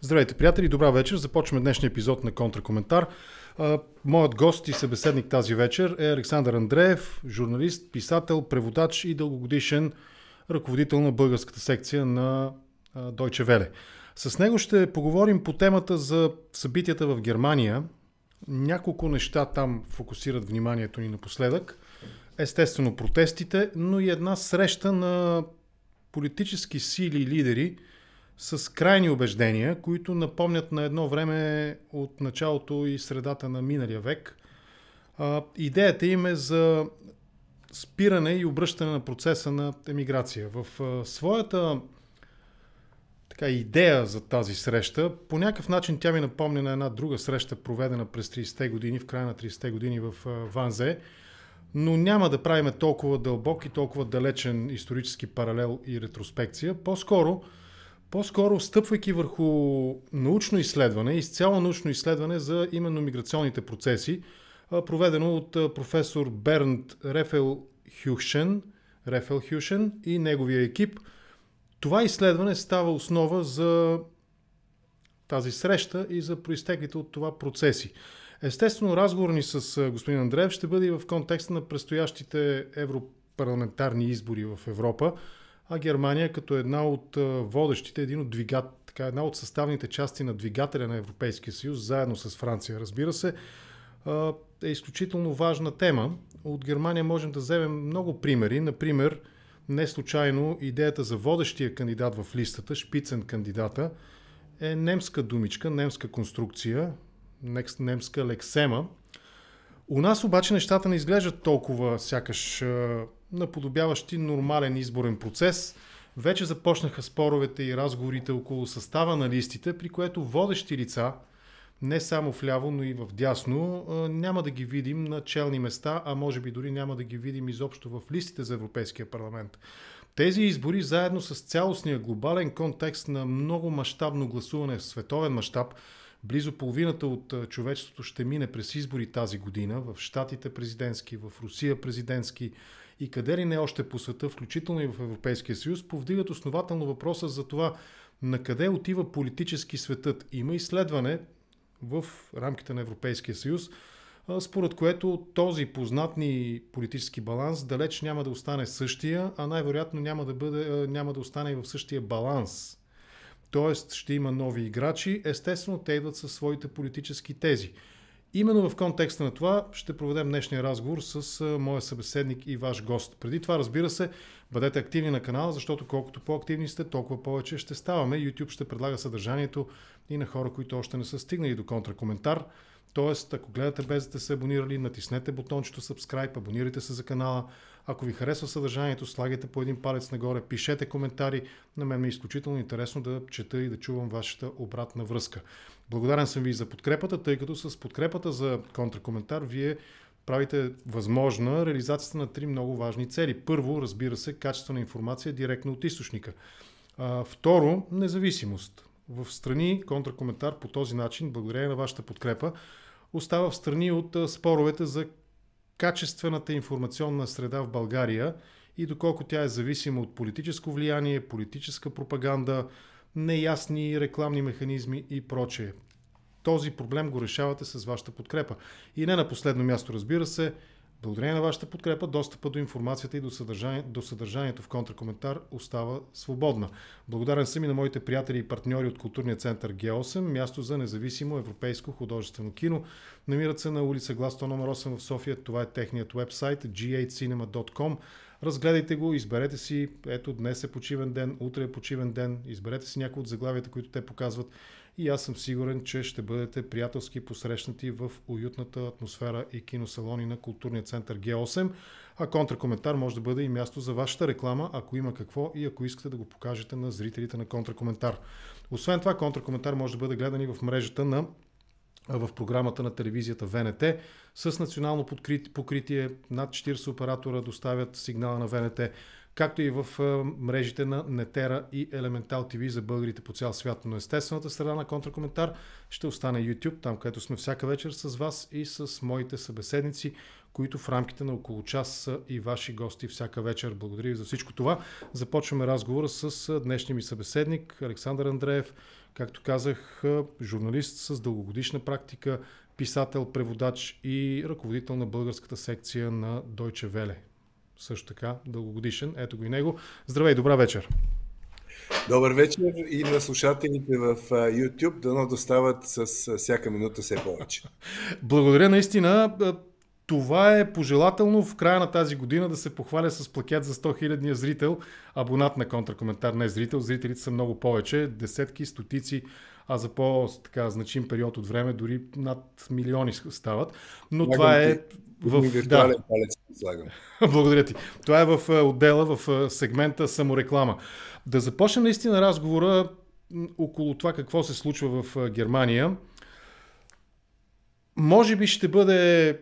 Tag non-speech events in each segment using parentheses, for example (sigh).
Здравейте, приятели, добра вечер. Започваме днешния епизод на Контракоментар. Моят гост и събеседник тази вечер е Александър Андреев, журналист, писател, преводач и дългогодишен ръководител на българската секция на Deutsche Welle. С него ще поговорим по темата за събитията в Германия. Няколко неща там фокусират вниманието ни напоследък. Естествено протестите, но и една среща на политически сили и лидери – с крайни убеждения, които напомнят на едно време от началото и средата на миналия век. А, идеята им е за спиране и обръщане на процеса на емиграция. В а, своята така, идея за тази среща, по някакъв начин тя ми напомня на една друга среща, проведена през 30-те години, в края на 30-те години в а, Ванзе, но няма да правиме толкова дълбок и толкова далечен исторически паралел и ретроспекция. По-скоро по-скоро стъпвайки върху научно изследване, изцяло научно изследване за именно миграционните процеси, проведено от професор Бернт Рефел Хюшен, Рефел Хюшен и неговия екип. Това изследване става основа за тази среща и за проистеклите от това процеси. Естествено, разговор ни с господин Андреев ще бъде и в контекста на предстоящите европарламентарни избори в Европа а Германия като една от водещите, един от двигат, така, една от съставните части на двигателя на Европейския съюз, заедно с Франция, разбира се, е изключително важна тема. От Германия можем да вземем много примери. Например, не случайно идеята за водещия кандидат в листата, шпицен кандидата, е немска думичка, немска конструкция, немска лексема. У нас обаче нещата не изглеждат толкова сякаш наподобяващи нормален изборен процес. Вече започнаха споровете и разговорите около състава на листите, при което водещи лица, не само вляво, но и в дясно, няма да ги видим на челни места, а може би дори няма да ги видим изобщо в листите за Европейския парламент. Тези избори, заедно с цялостния глобален контекст на много мащабно гласуване в световен мащаб, близо половината от човечеството ще мине през избори тази година в Штатите президентски, в Русия президентски, и къде ли не още по света, включително и в Европейския съюз, повдигат основателно въпроса за това на къде отива политически светът. Има изследване в рамките на Европейския съюз, според което този познатни политически баланс далеч няма да остане същия, а най-вероятно няма да, няма да остане и в същия баланс. Тоест ще има нови играчи, естествено те идват със своите политически тези. Именно в контекста на това ще проведем днешния разговор с моя събеседник и ваш гост. Преди това, разбира се, бъдете активни на канала, защото колкото по-активни сте, толкова повече ще ставаме. YouTube ще предлага съдържанието и на хора, които още не са стигнали до контракоментар. Тоест, ако гледате без да сте се абонирали, натиснете бутончето subscribe, абонирайте се за канала. Ако ви харесва съдържанието, слагайте по един палец нагоре, пишете коментари. На мен ми е изключително интересно да чета и да чувам вашата обратна връзка. Благодарен съм ви за подкрепата, тъй като с подкрепата за контракоментар вие правите възможна реализацията на три много важни цели. Първо, разбира се, качествена информация директно от източника. Второ, независимост. В страни контракоментар по този начин, благодарение на вашата подкрепа, остава в страни от споровете за качествената информационна среда в България и доколко тя е зависима от политическо влияние, политическа пропаганда, неясни рекламни механизми и прочее. Този проблем го решавате с вашата подкрепа. И не на последно място, разбира се, благодарение на вашата подкрепа, достъпа до информацията и до, съдържание, до съдържанието в контракоментар остава свободна. Благодарен съм и на моите приятели и партньори от културния център Г8, място за независимо европейско художествено кино. Намират се на улица Глас номер 8 в София. Това е техният вебсайт g8cinema.com. Разгледайте го, изберете си, ето днес е почивен ден, утре е почивен ден, изберете си някои от заглавията, които те показват и аз съм сигурен, че ще бъдете приятелски посрещнати в уютната атмосфера и киносалони на културния център Г8, а контракоментар може да бъде и място за вашата реклама, ако има какво и ако искате да го покажете на зрителите на контракоментар. Освен това, контракоментар може да бъде гледан и в мрежата на в програмата на телевизията ВНТ с национално покритие. Над 40 оператора доставят сигнала на ВНТ, както и в мрежите на Нетера и Elemental TV за българите по цял свят. Но естествената страна на контракоментар ще остане YouTube, там където сме всяка вечер с вас и с моите събеседници, които в рамките на около час са и ваши гости всяка вечер. Благодаря ви за всичко това. Започваме разговора с днешния ми събеседник Александър Андреев, както казах, журналист с дългогодишна практика, писател, преводач и ръководител на българската секция на Deutsche Welle. Също така, дългогодишен. Ето го и него. Здравей, добра вечер! Добър вечер и на слушателите в YouTube. Дано да стават с всяка минута все повече. Благодаря наистина. Това е пожелателно в края на тази година да се похваля с плакет за 100 хилядния зрител, абонат на контракоментар, не зрител. Зрителите са много повече, десетки, стотици, а за по-значим период от време дори над милиони стават. Но Слагам това е в... Да. палец. (laughs) Благодаря ти. Това е в отдела, в сегмента самореклама. Да започнем наистина разговора около това какво се случва в Германия. Може би ще бъде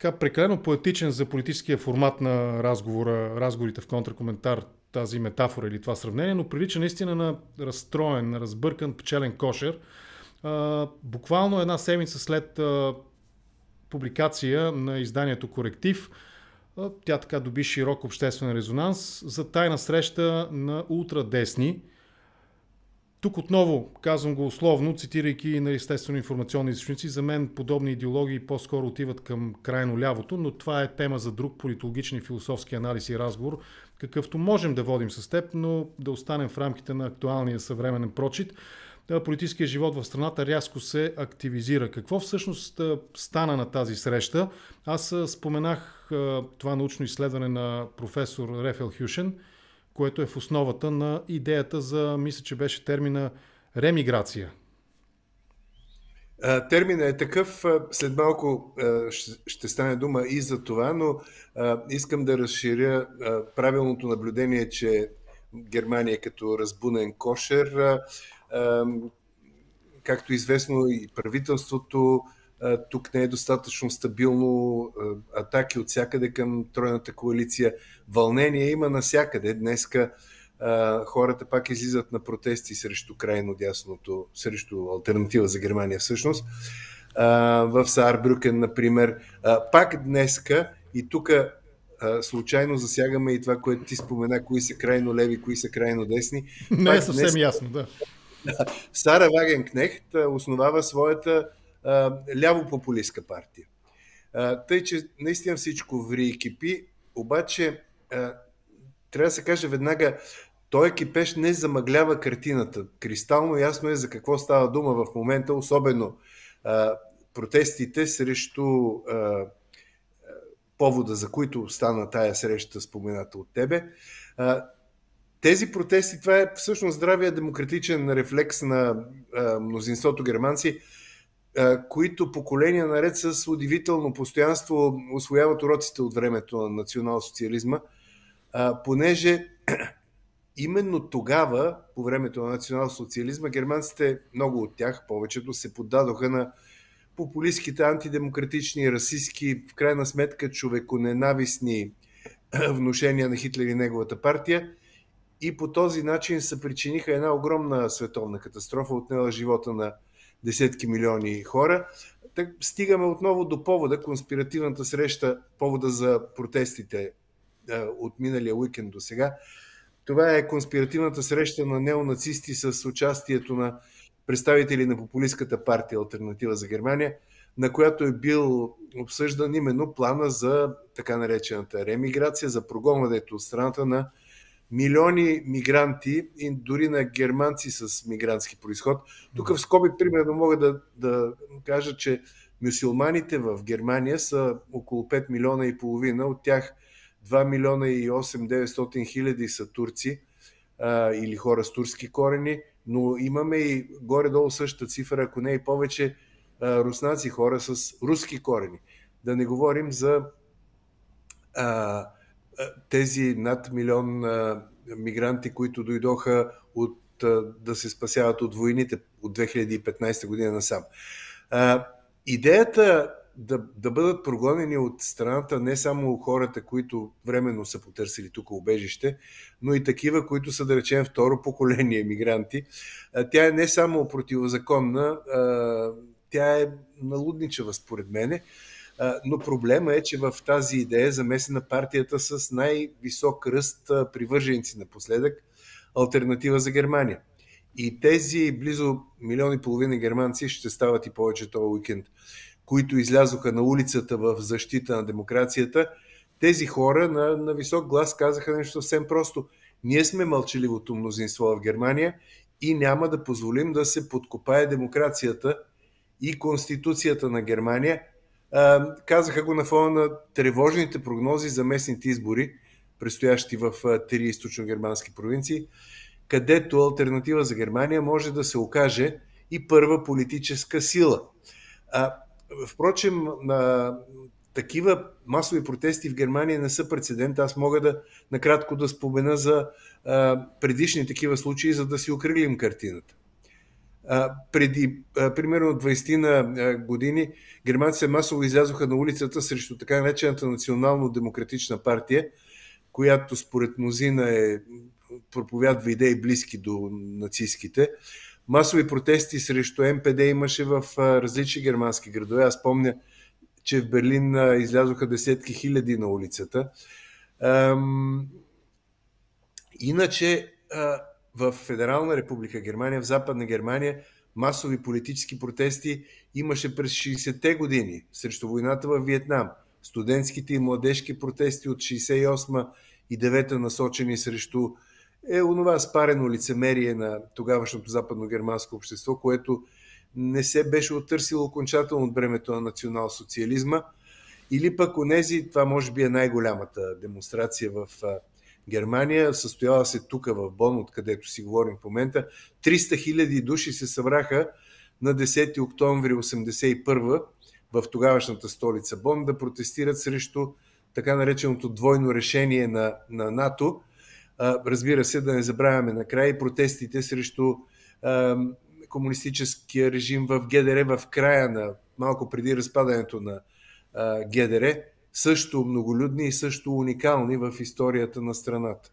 така прекалено поетичен за политическия формат на разговора, разговорите в контракоментар, тази метафора или това сравнение, но прилича наистина на разстроен, на разбъркан пчелен кошер. А, буквално една седмица след а, публикация на изданието Коректив, а, тя така доби широк обществен резонанс за тайна среща на ултрадесни, тук отново казвам го условно, цитирайки на естествено информационни източници, за мен подобни идеологии по-скоро отиват към крайно лявото, но това е тема за друг политологичен и философски анализ и разговор, какъвто можем да водим с теб, но да останем в рамките на актуалния съвременен прочит. Политическия живот в страната рязко се активизира. Какво всъщност стана на тази среща? Аз споменах това научно изследване на професор Рефел Хюшен – което е в основата на идеята за, мисля, че беше термина ремиграция. Термина е такъв, след малко ще стане дума и за това, но искам да разширя правилното наблюдение, че Германия е като разбунен кошер, както известно и правителството тук не е достатъчно стабилно, атаки от всякъде към тройната коалиция. Вълнение има насякъде. Днеска хората пак излизат на протести срещу крайно дясното, срещу альтернатива за Германия всъщност. В Саарбрюкен, например. Пак днеска и тук случайно засягаме и това, което ти спомена, кои са крайно леви, кои са крайно десни. Не е съвсем днес... ясно, да. (laughs) Сара Вагенкнехт основава своята ляво-популистска партия. Тъй, че наистина всичко ври и кипи, обаче трябва да се каже веднага, той кипеш не замъглява картината. Кристално ясно е за какво става дума в момента, особено протестите срещу повода, за които стана тая среща, спомената от тебе. Тези протести, това е всъщност здравия демократичен рефлекс на мнозинството германци, които поколения наред с удивително постоянство освояват уроците от времето на национал-социализма, понеже (clears throat) именно тогава, по времето на национал-социализма, германците, много от тях, повечето, се поддадоха на популистските, антидемократични, расистски, в крайна сметка човеконенавистни (clears throat) внушения на Хитлер и неговата партия. И по този начин се причиниха една огромна световна катастрофа, отнела живота на десетки милиони хора. Так, стигаме отново до повода, конспиративната среща, повода за протестите от миналия уикенд до сега. Това е конспиративната среща на неонацисти с участието на представители на популистската партия Альтернатива за Германия, на която е бил обсъждан именно плана за така наречената ремиграция, за прогонването от страната на милиони мигранти и дори на германци с мигрантски происход. Тук в скоби, примерно, мога да, да кажа, че мюсюлманите в Германия са около 5 милиона и половина, от тях 2 милиона и 8-900 хиляди са турци а, или хора с турски корени, но имаме и горе-долу същата цифра, ако не и повече, а, руснаци, хора с руски корени. Да не говорим за а, тези над милион мигранти, които дойдоха от, да се спасяват от войните от 2015 година насам. Идеята да, да бъдат прогонени от страната не само хората, които временно са потърсили тук убежище, но и такива, които са, да речем, второ поколение мигранти. Тя е не само противозаконна, тя е налудничава, според мене. Но проблема е, че в тази идея замесена партията с най-висок ръст привърженици напоследък, альтернатива за Германия. И тези близо милион и половина германци ще стават и повече този уикенд, които излязоха на улицата в защита на демокрацията, тези хора на, на висок глас казаха нещо съвсем просто. Ние сме мълчаливото мнозинство в Германия и няма да позволим да се подкопае демокрацията и конституцията на Германия. Казаха го на фона на тревожните прогнози за местните избори, предстоящи в три източно-германски провинции, където альтернатива за Германия може да се окаже и първа политическа сила. А, впрочем, а, такива масови протести в Германия не са прецедент. Аз мога да накратко да спомена за а, предишни такива случаи, за да си окрилим картината. Преди примерно 20 на години германците масово излязоха на улицата срещу така наречената национално-демократична партия, която според мнозина е проповядва идеи близки до нацистските. Масови протести срещу МПД имаше в различни германски градове. Аз помня, че в Берлин излязоха десетки хиляди на улицата. Иначе в Федерална република Германия, в Западна Германия, масови политически протести имаше през 60-те години срещу войната в Виетнам. Студентските и младежки протести от 68 и 9 насочени срещу е онова спарено лицемерие на тогавашното западно-германско общество, което не се беше оттърсило окончателно от времето на национал-социализма. Или пък онези, това може би е най-голямата демонстрация в Германия, състояла се тук в Бон, откъдето си говорим в момента. 300 хиляди души се събраха на 10 октомври 1981 в тогавашната столица Бон да протестират срещу така нареченото двойно решение на, на НАТО. разбира се, да не забравяме накрая протестите срещу комунистическия режим в ГДР в края на, малко преди разпадането на ГДР, също многолюдни и също уникални в историята на страната.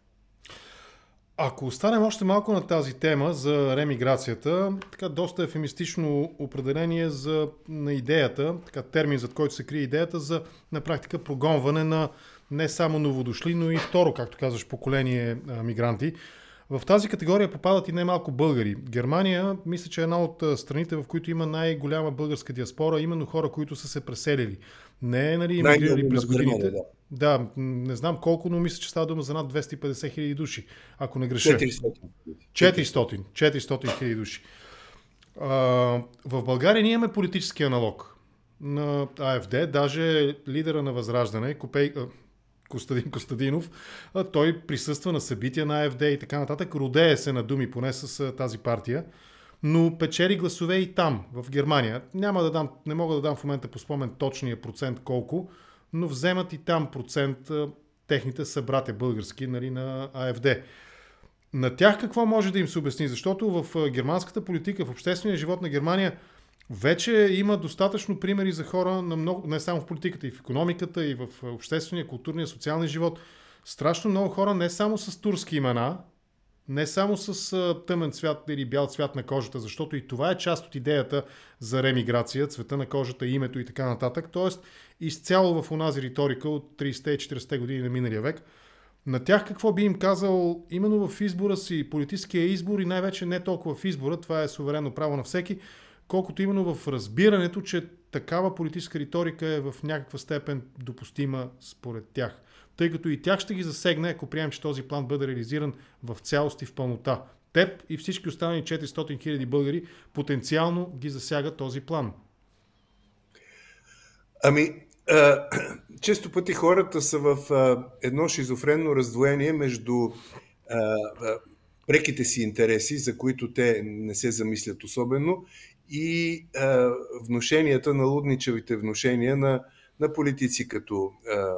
Ако останем още малко на тази тема за ремиграцията, така доста ефемистично определение за, на идеята, така термин, зад който се крие идеята за на практика прогонване на не само новодошли, но и второ, както казваш, поколение а, мигранти. В тази категория попадат и немалко българи. Германия, мисля, че е една от страните, в които има най-голяма българска диаспора, именно хора, които са се преселили. Не е, нали, емигрирали през годините. Да. да, не знам колко, но мисля, че става дума за над 250 хиляди души, ако не греша. 400. 400, 400 хиляди души. А, в България ние имаме политически аналог на АФД, даже лидера на Възраждане, Копей, Костадин Костадинов, той присъства на събития на АФД и така нататък. Родее се на думи поне с тази партия, но печели гласове и там, в Германия. Няма да дам, не мога да дам в момента по спомен точния процент колко, но вземат и там процент техните събратя български нали, на АФД. На тях какво може да им се обясни? Защото в германската политика, в обществения живот на Германия – вече има достатъчно примери за хора, на много, не само в политиката, и в економиката, и в обществения, културния, социалния живот. Страшно много хора, не само с турски имена, не само с тъмен цвят или бял цвят на кожата, защото и това е част от идеята за ремиграция, цвета на кожата, името и така нататък. Тоест, изцяло в онази риторика от 30-те и 40-те години на миналия век. На тях какво би им казал именно в избора си, политическия избор и най-вече не толкова в избора, това е суверенно право на всеки, колкото именно в разбирането, че такава политическа риторика е в някаква степен допустима според тях. Тъй като и тях ще ги засегне, ако приемем, че този план бъде реализиран в цялост и в пълнота. Теб и всички останали 400 000 българи потенциално ги засяга този план. Ами, а, (clears throat) често пъти хората са в а, едно шизофренно раздвоение между а, преките си интереси, за които те не се замислят особено, и а, вношенията на лудничевите вношения на, на политици, като а,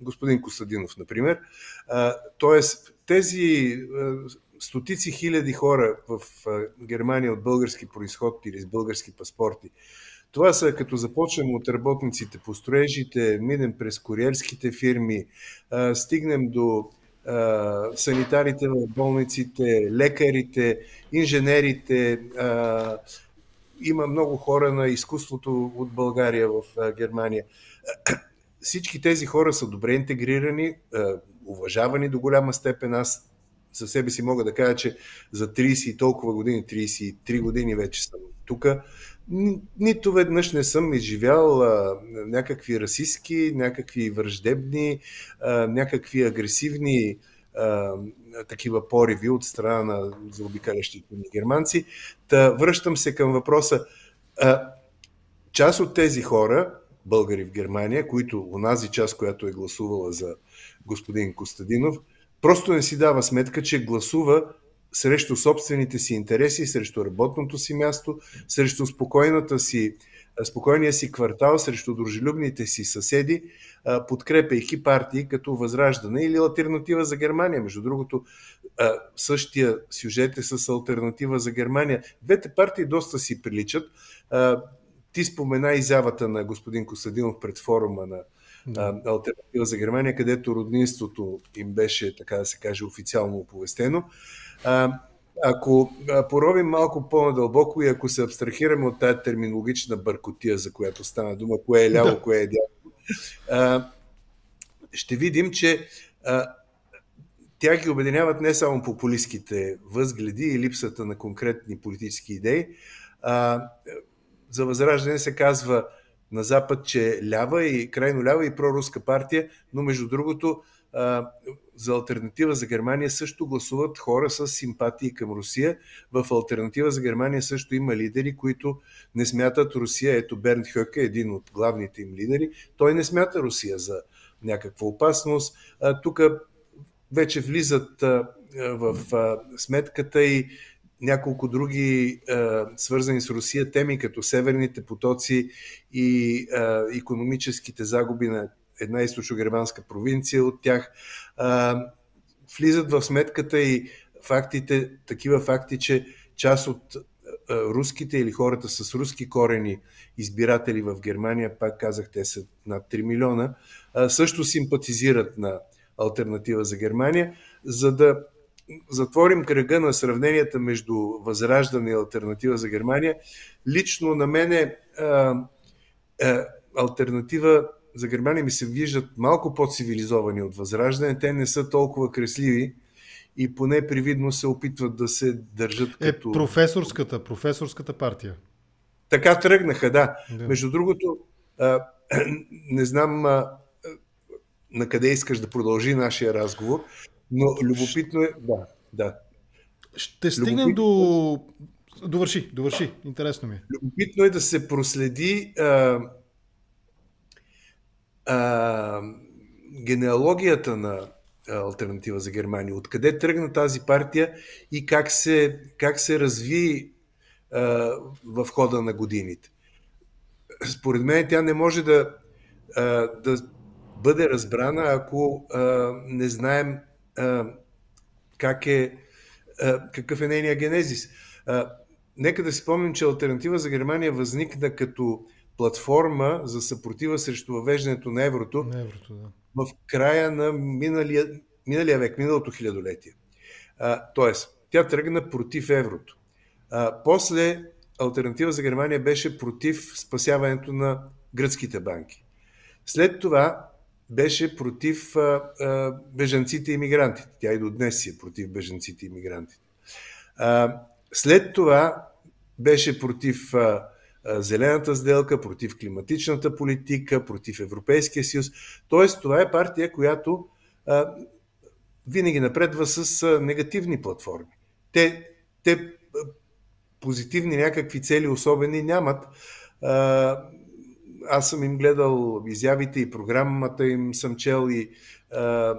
господин Костадинов, например. Тоест, тези а, стотици хиляди хора в а, Германия от български происход или с български паспорти, това са като започнем от работниците по строежите, минем през куриерските фирми, а, стигнем до санитарите в болниците, лекарите, инженерите, има много хора на изкуството от България в Германия. Всички тези хора са добре интегрирани, уважавани до голяма степен. Аз за себе си мога да кажа, че за 30 и толкова години, 33 години вече съм тук, нито веднъж не съм изживял а, някакви расистски, някакви враждебни, а, някакви агресивни а, такива пориви от страна на заобикалящите ни германци. Та връщам се към въпроса. А, част от тези хора, българи в Германия, които, онази част, която е гласувала за господин Костадинов, просто не си дава сметка, че гласува срещу собствените си интереси, срещу работното си място, срещу спокойната си, спокойния си квартал, срещу дружелюбните си съседи, подкрепяйки партии като Възраждане или Альтернатива за Германия. Между другото, същия сюжет е с Альтернатива за Германия. Двете партии доста си приличат. Ти спомена изявата на господин Косадинов пред форума на Альтернатива за Германия, където роднинството им беше, така да се каже, официално оповестено. А, ако поровим малко по-надълбоко и ако се абстрахираме от тази терминологична бъркотия, за която стана дума, кое е ляво, да. кое е дясно, ще видим, че а, тя ги обединяват не само популистските възгледи и липсата на конкретни политически идеи. А, за Възраждане се казва на Запад, че е лява и крайно лява и проруска партия, но между другото за альтернатива за Германия също гласуват хора с симпатии към Русия. В альтернатива за Германия също има лидери, които не смятат Русия. Ето Бернт Хъке, един от главните им лидери, той не смята Русия за някаква опасност. Тук вече влизат в сметката и няколко други свързани с Русия теми, като северните потоци и економическите загуби на една източно-германска провинция от тях. А, влизат в сметката и фактите, такива факти, че част от а, руските или хората с руски корени избиратели в Германия, пак казах, те са над 3 милиона, а, също симпатизират на альтернатива за Германия, за да затворим кръга на сравненията между Възраждане и Альтернатива за Германия, лично на мене а, а, альтернатива за Германия ми се виждат малко по-цивилизовани от Възраждане. Те не са толкова кресливи и поне привидно се опитват да се държат е, като... професорската, професорската партия. Така тръгнаха, да. да. Между другото, а, не знам а, на къде искаш да продължи нашия разговор, но любопитно е... Да, да. Ще стигнем любопитно... до... Довърши, довърши. Интересно ми е. Любопитно е да се проследи а, а, генеалогията на Альтернатива за Германия. Откъде тръгна тази партия и как се, как се разви а, в хода на годините. Според мен тя не може да, а, да бъде разбрана, ако а, не знаем а, как е, а, какъв е нейния генезис. А, нека да си спомним, че Альтернатива за Германия възникна като платформа за съпротива срещу въвеждането на еврото, на еврото да. в края на миналия, миналия век, миналото хилядолетие. А, тоест, тя тръгна против еврото. А, после альтернатива за Германия беше против спасяването на гръцките банки. След това беше против бежанците и мигрантите. Тя и до днес е против бежанците и мигрантите. След това беше против зелената сделка, против климатичната политика, против Европейския съюз. Тоест, това е партия, която винаги напредва с негативни платформи. Те, те позитивни някакви цели особени нямат. Аз съм им гледал изявите и програмата им съм чел и а,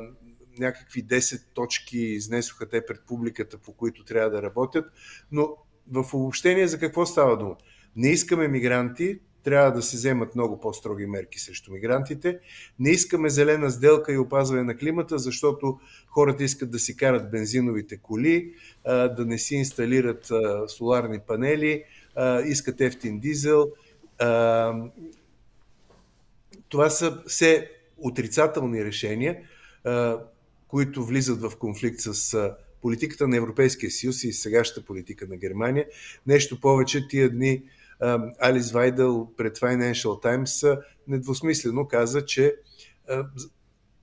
някакви 10 точки изнесоха те пред публиката, по които трябва да работят, но в обобщение за какво става дума? Не искаме мигранти, трябва да се вземат много по-строги мерки срещу мигрантите. Не искаме зелена сделка и опазване на климата, защото хората искат да си карат бензиновите коли, да не си инсталират соларни панели, искат ефтин дизел. Това са все отрицателни решения, които влизат в конфликт с политиката на Европейския съюз и сегашната политика на Германия. Нещо повече, тия дни Алис Вайдъл пред Financial Times недвусмислено каза, че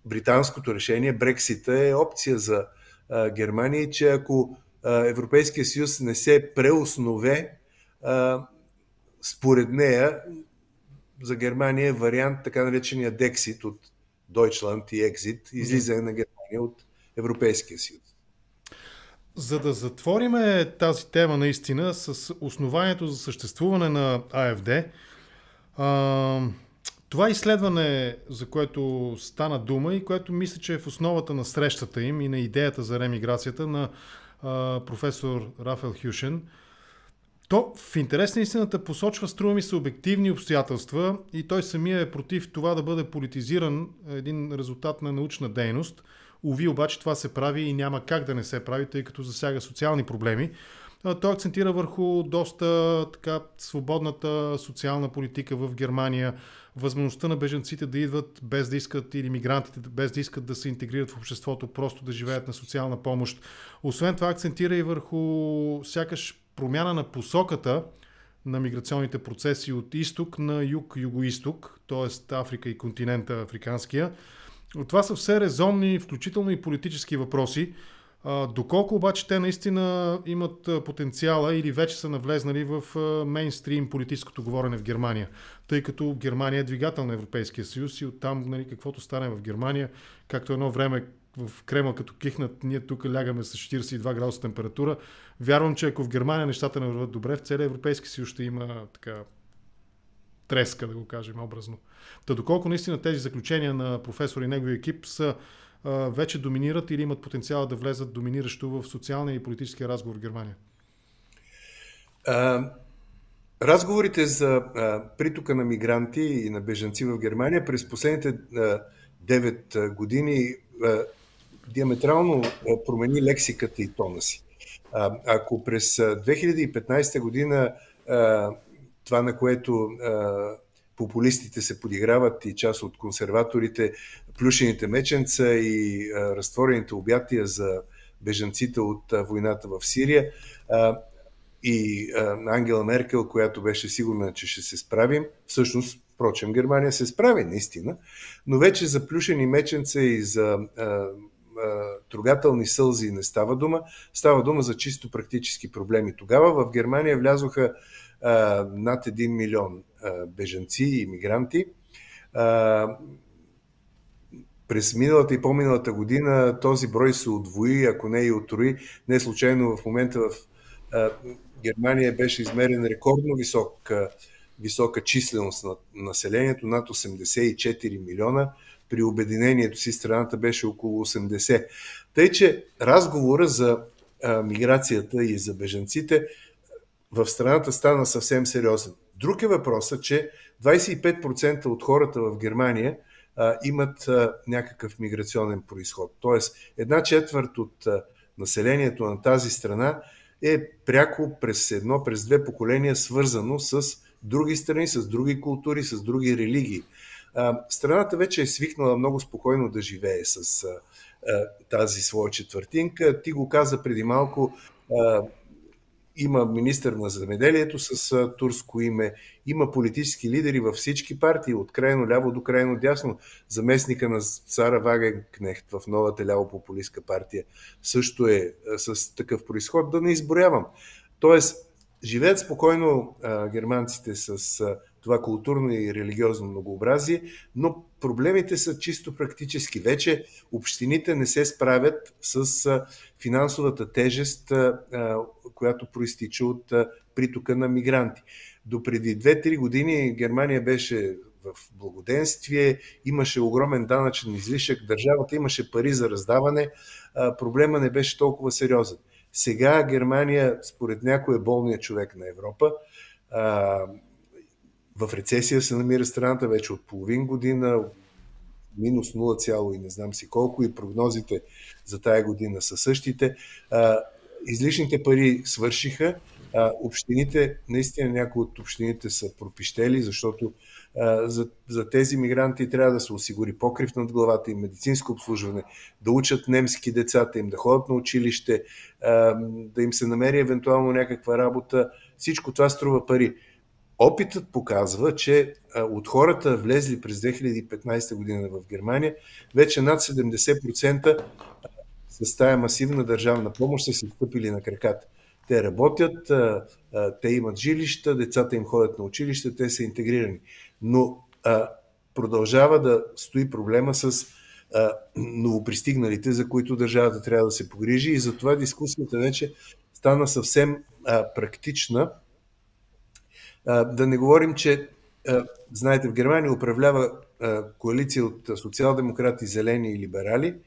британското решение, Брексита е опция за Германия, че ако Европейския съюз не се преоснове, според нея за Германия е вариант така наречения Дексит от Deutschland и Екзит, излизане на Германия от Европейския съюз. За да затвориме тази тема наистина с основанието за съществуване на АФД, а, това изследване, за което стана дума и което мисля, че е в основата на срещата им и на идеята за ремиграцията на а, професор Рафел Хюшен, то в интерес на истината посочва, струва ми се, обективни обстоятелства и той самия е против това да бъде политизиран един резултат на научна дейност. Ови обаче това се прави и няма как да не се прави, тъй като засяга социални проблеми. Той акцентира върху доста така свободната социална политика в Германия, възможността на беженците да идват без да искат или мигрантите без да искат да се интегрират в обществото, просто да живеят на социална помощ. Освен това акцентира и върху сякаш промяна на посоката на миграционните процеси от изток на юг-юго-исток, т.е. Африка и континента африканския. Това са все резонни, включително и политически въпроси. Доколко обаче те наистина имат потенциала или вече са навлезнали в мейнстрим политическото говорене в Германия, тъй като Германия е двигател на Европейския съюз и оттам нали, каквото стане в Германия, както едно време в Кремъл като кихнат, ние тук лягаме с 42 градуса температура. Вярвам, че ако в Германия нещата не върват добре, в целия Европейски съюз ще има така треска, да го кажем образно. Та доколко наистина тези заключения на професор и неговия екип са вече доминират или имат потенциал да влезат доминиращо в социалния и политическия разговор в Германия? А, разговорите за а, притока на мигранти и на бежанци в Германия през последните а, 9 години а, диаметрално промени лексиката и тона си. Ако през 2015 година това, на което популистите се подиграват и част от консерваторите, плюшените меченца и разтворените обятия за бежанците от войната в Сирия и Ангела Меркел, която беше сигурна, че ще се справим. Всъщност, впрочем, Германия се справи наистина, но вече за плюшени меченца и за а, трогателни сълзи не става дума, става дума за чисто практически проблеми. Тогава в Германия влязоха над 1 милион беженци и иммигранти. А, през миналата и по-миналата година този брой се удвои, ако не и отрои. Не случайно в момента в Германия беше измерен рекордно висок, висока численост на населението, над 84 милиона. При обединението си страната беше около 80. Тъй, че разговора за миграцията и за беженците в страната стана съвсем сериозен. Друг е въпросът, че 25% от хората в Германия а, имат а, някакъв миграционен происход. Тоест, една четвърт от а, населението на тази страна е пряко през едно, през две поколения свързано с други страни, с други култури, с други религии. Страната вече е свикнала много спокойно да живее с тази своя четвъртинка. Ти го каза преди малко, има министър на земеделието с турско име, има политически лидери във всички партии, от крайно ляво до крайно дясно. Заместника на цара Ваген Кнехт в новата ляво-популистска партия също е с такъв происход, да не изброявам. Тоест, живеят спокойно а, германците с а, това културно и религиозно многообразие, но проблемите са чисто практически. Вече общините не се справят с финансовата тежест, която проистича от притока на мигранти. До преди 2-3 години Германия беше в благоденствие, имаше огромен данъчен излишък, държавата имаше пари за раздаване, проблема не беше толкова сериозен. Сега Германия, според някой е болният човек на Европа. В рецесия се намира страната вече от половин година, минус 0, и не знам си колко и прогнозите за тая година са същите. Излишните пари свършиха. Общините, наистина някои от общините са пропищели, защото за, за тези мигранти трябва да се осигури покрив над главата им, медицинско обслужване, да учат немски децата им, да ходят на училище, да им се намери евентуално някаква работа. Всичко това струва пари. Опитът показва, че от хората влезли през 2015 година в Германия, вече над 70% с тая масивна държавна помощ са се стъпили на краката. Те работят, те имат жилища, децата им ходят на училище, те са интегрирани. Но продължава да стои проблема с новопристигналите, за които държавата трябва да се погрижи и затова дискусията вече стана съвсем практична. Да не говорим, че знаете, в Германия управлява коалиция от социал-демократи, зелени и либерали –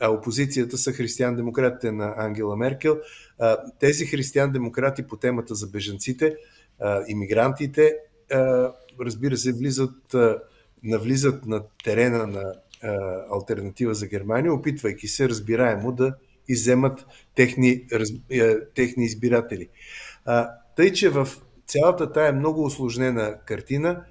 а опозицията са християн-демократите на Ангела Меркел. Тези християн-демократи по темата за бежанците, иммигрантите, разбира се, влизат, навлизат на терена на альтернатива за Германия, опитвайки се разбираемо да иземат техни, техни избиратели. Тъй, че в цялата тая много осложнена картина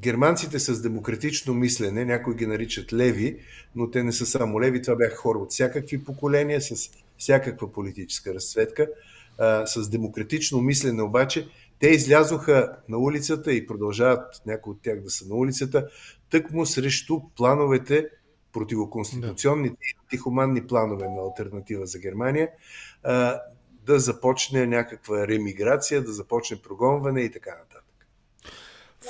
германците с демократично мислене, някои ги наричат леви, но те не са само леви, това бяха хора от всякакви поколения, с всякаква политическа разцветка, а, с демократично мислене обаче, те излязоха на улицата и продължават някои от тях да са на улицата, тъкмо срещу плановете, противоконституционните и тихоманни планове на альтернатива за Германия, а, да започне някаква ремиграция, да започне прогонване и така нататък.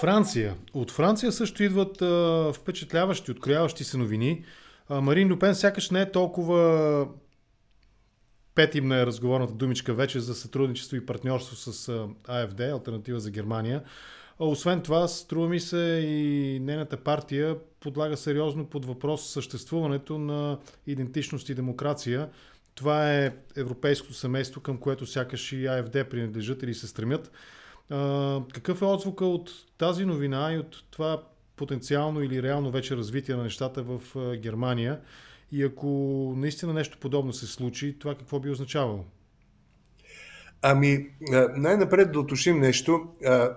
Франция. От Франция също идват а, впечатляващи, открояващи се новини. А, Марин Люпен сякаш не е толкова петимна е разговорната думичка вече за сътрудничество и партньорство с а, АФД, альтернатива за Германия. А, освен това, струва ми се и нейната партия подлага сериозно под въпрос съществуването на идентичност и демокрация. Това е европейското семейство, към което сякаш и АФД принадлежат или се стремят. А, какъв е отзвука от тази новина и от това потенциално или реално вече развитие на нещата в Германия? И ако наистина нещо подобно се случи, това какво би означавало? Ами, най-напред да уточним нещо.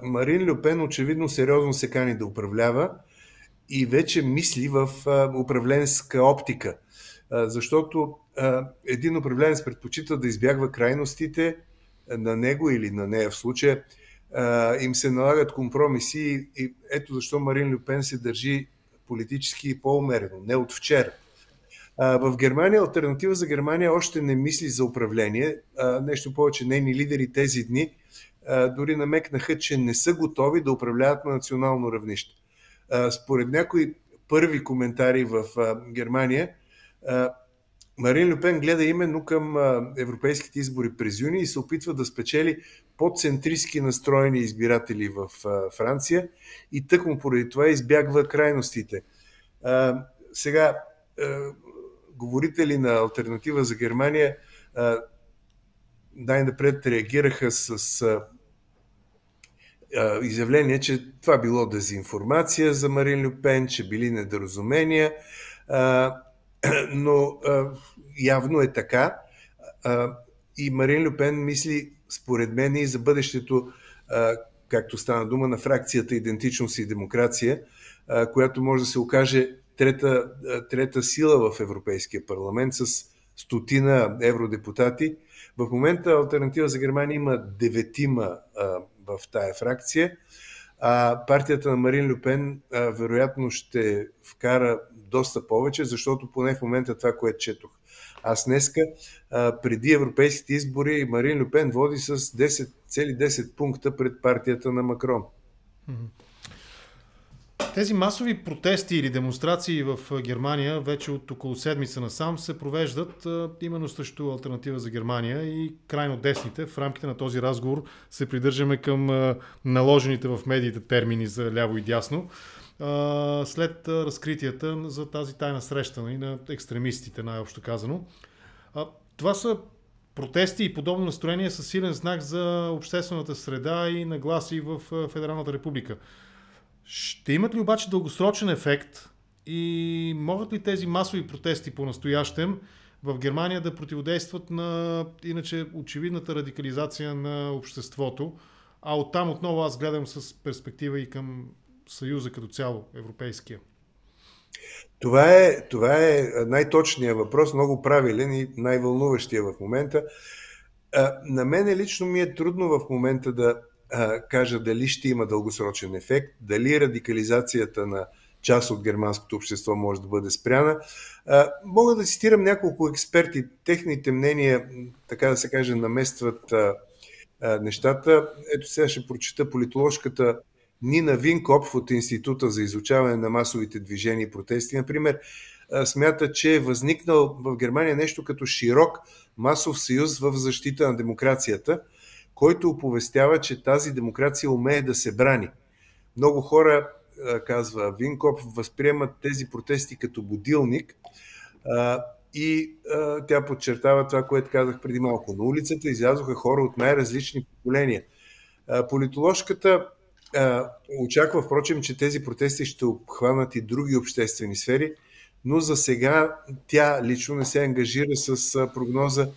Марин Люпен очевидно сериозно се кани да управлява и вече мисли в управленска оптика. Защото един управленец предпочита да избягва крайностите на него или на нея в случая им се налагат компромиси и ето защо Марин Люпен се държи политически по-умерено, не от вчера. В Германия, альтернатива за Германия още не мисли за управление. Нещо повече, нейни лидери тези дни дори намекнаха, че не са готови да управляват на национално равнище. Според някои първи коментари в Германия, Марин Люпен гледа именно към европейските избори през юни и се опитва да спечели по-центристски настроени избиратели в Франция и тъкмо поради това избягва крайностите. Сега, говорители на альтернатива за Германия най-напред реагираха с изявление, че това било дезинформация за Марин Люпен, че били недоразумения (clears throat) но явно е така. И Марин Люпен мисли, според мен, и за бъдещето, както стана дума, на фракцията идентичност и демокрация, която може да се окаже трета, трета сила в Европейския парламент с стотина евродепутати. В момента Альтернатива за Германия има деветима в тая фракция. А партията на Марин Люпен а, вероятно ще вкара доста повече, защото поне в момента това, което четох. Аз днеска, преди европейските избори, Марин Люпен води с 10, цели 10 пункта пред партията на Макрон. Тези масови протести или демонстрации в Германия вече от около седмица насам се провеждат именно срещу альтернатива за Германия и крайно десните. В рамките на този разговор се придържаме към наложените в медиите термини за ляво и дясно. След разкритията за тази тайна среща нали, на екстремистите, най-общо казано. Това са протести и подобно настроение са силен знак за обществената среда и нагласи в Федералната република. Ще имат ли обаче дългосрочен ефект и могат ли тези масови протести по настоящем в Германия да противодействат на иначе очевидната радикализация на обществото, а оттам отново аз гледам с перспектива и към Съюза като цяло, европейския? Това е, това е най-точният въпрос, много правилен и най-вълнуващия в момента. На мен лично ми е трудно в момента да кажа дали ще има дългосрочен ефект, дали радикализацията на част от германското общество може да бъде спряна. Мога да цитирам няколко експерти. Техните мнения, така да се каже, наместват нещата. Ето сега ще прочита политоложката Нина Винкоп от Института за изучаване на масовите движения и протести, например, смята, че е възникнал в Германия нещо като широк масов съюз в защита на демокрацията, който оповестява, че тази демокрация умее да се брани. Много хора, казва Винкоп, възприемат тези протести като будилник и тя подчертава това, което казах преди малко. На улицата излязоха хора от най-различни поколения. Политоложката очаква, впрочем, че тези протести ще обхванат и други обществени сфери, но за сега тя лично не се ангажира с прогноза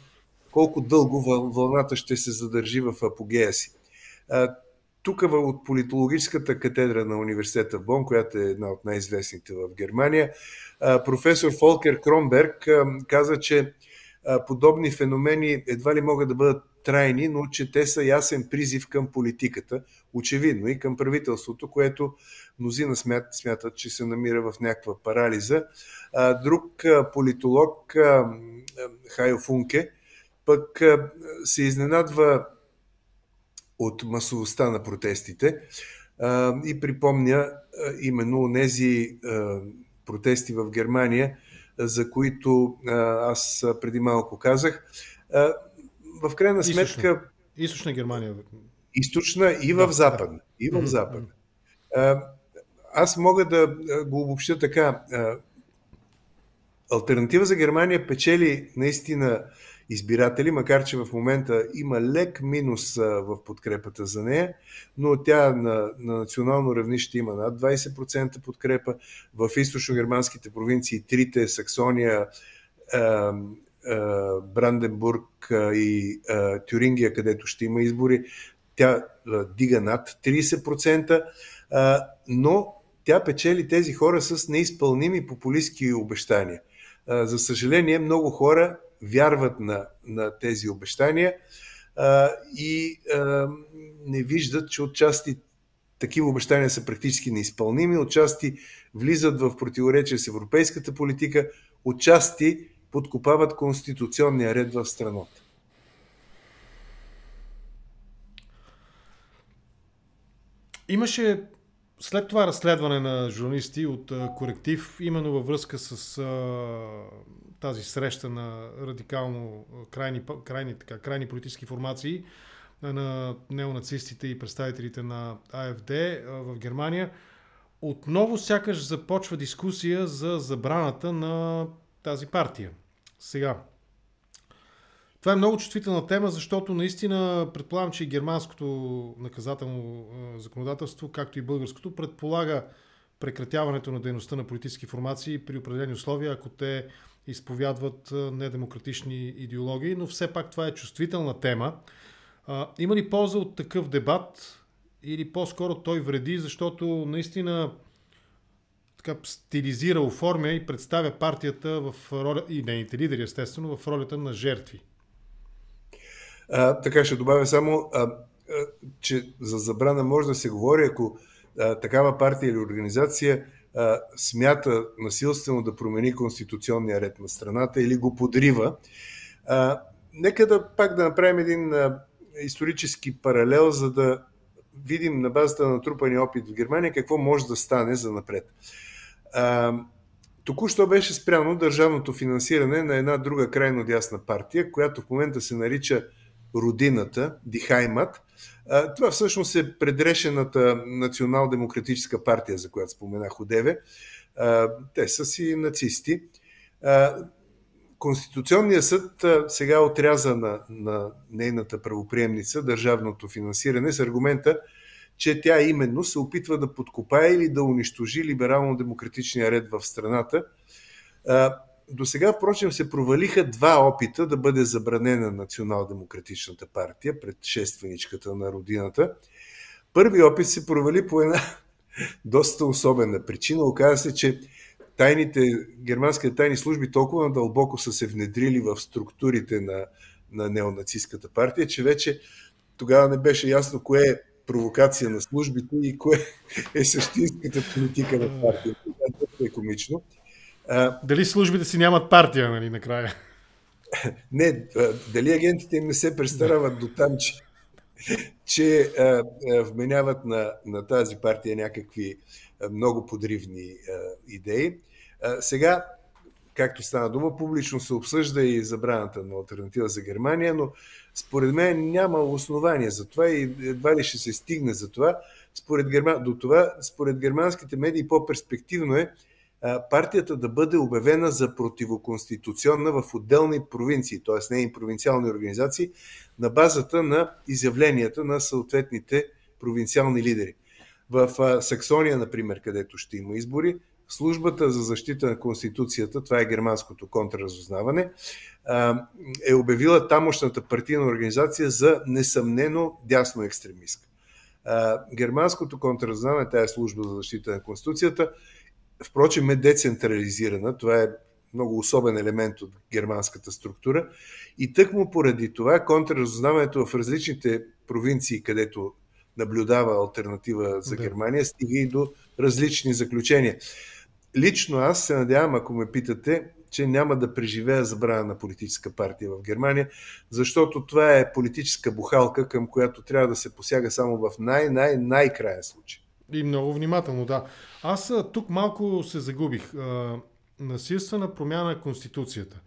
колко дълго вълната ще се задържи в апогея си. Тук от политологическата катедра на университета в Бон, която е една от най-известните в Германия, професор Фолкер Кромберг каза, че подобни феномени едва ли могат да бъдат трайни, но че те са ясен призив към политиката, очевидно и към правителството, което мнозина смятат, смятат че се намира в някаква парализа. Друг политолог, Хайо Функе, пък се изненадва от масовостта на протестите и припомня именно тези протести в Германия, за които аз преди малко казах. В крайна сметка. Източна, Германия. Източна и в Западна. И в Западна. Аз мога да го обобща така. Альтернатива за Германия печели наистина избиратели, макар че в момента има лек минус в подкрепата за нея, но тя на, на национално равнище има над 20% подкрепа. В източно-германските провинции, трите, Саксония, Бранденбург и Тюрингия, където ще има избори, тя дига над 30%, но тя печели тези хора с неизпълними популистски обещания. За съжаление, много хора вярват на, на тези обещания и не виждат, че отчасти такива обещания са практически неизпълними, отчасти влизат в противоречие с европейската политика, отчасти подкопават конституционния ред в страната. Имаше след това разследване на журналисти от Коректив, именно във връзка с тази среща на радикално крайни, крайни, така, крайни политически формации на неонацистите и представителите на АФД в Германия, отново сякаш започва дискусия за забраната на тази партия. Сега, това е много чувствителна тема, защото наистина предполагам, че и германското наказателно законодателство, както и българското, предполага прекратяването на дейността на политически формации при определени условия, ако те изповядват недемократични идеологии, но все пак това е чувствителна тема. Има ли полза от такъв дебат или по-скоро той вреди, защото наистина така стилизира, оформя и представя партията в роля, и нейните лидери естествено, в ролята на жертви? А, така ще добавя само, а, а, че за забрана може да се говори, ако а, такава партия или организация а, смята насилствено да промени конституционния ред на страната или го подрива. А, нека да пак да направим един а, исторически паралел, за да видим на базата на натрупани опит в Германия какво може да стане за напред. Току-що беше спряно държавното финансиране на една друга крайно дясна партия, която в момента се нарича родината, Дихаймат. Това всъщност е предрешената национал-демократическа партия, за която споменах одеве. Те са си нацисти. Конституционният съд сега отряза на, на нейната правоприемница държавното финансиране с аргумента, че тя именно се опитва да подкопае или да унищожи либерално-демократичния ред в страната. До сега, впрочем, се провалиха два опита да бъде забранена Национал-демократичната партия, предшественичката на родината. Първи опит се провали по една (laughs) доста особена причина. Оказа се, че тайните, германските тайни служби толкова надълбоко са се внедрили в структурите на, на неонацистската партия, че вече тогава не беше ясно кое е провокация на службите и кое е същинската политика на партията. е комично. А, Дали службите си нямат партия, нали, накрая? Не, дали агентите им не се престарават до там, че, че а, а, вменяват на, на тази партия някакви а, много подривни а, идеи. А, сега, както стана дума, публично се обсъжда и забраната на альтернатива за Германия, но според мен няма основания за това и едва ли ще се стигне за това. Според герма... До това, според германските медии, по-перспективно е партията да бъде обявена за противоконституционна в отделни провинции, т.е. не и провинциални организации, на базата на изявленията на съответните провинциални лидери. В Саксония, например, където ще има избори, Службата за защита на Конституцията, това е германското контраразузнаване, е обявила тамошната партийна организация за несъмнено дясно екстремистка. Германското контраразузнаване, тая служба за защита на Конституцията, впрочем е децентрализирана. Това е много особен елемент от германската структура. И тъкмо поради това контрразузнаването в различните провинции, където наблюдава альтернатива за Германия, стига и до различни заключения. Лично аз се надявам, ако ме питате, че няма да преживея забрана на политическа партия в Германия, защото това е политическа бухалка, към която трябва да се посяга само в най-най-най-крайен случай. И много внимателно, да. Аз тук малко се загубих. Насилствена промяна на Конституцията.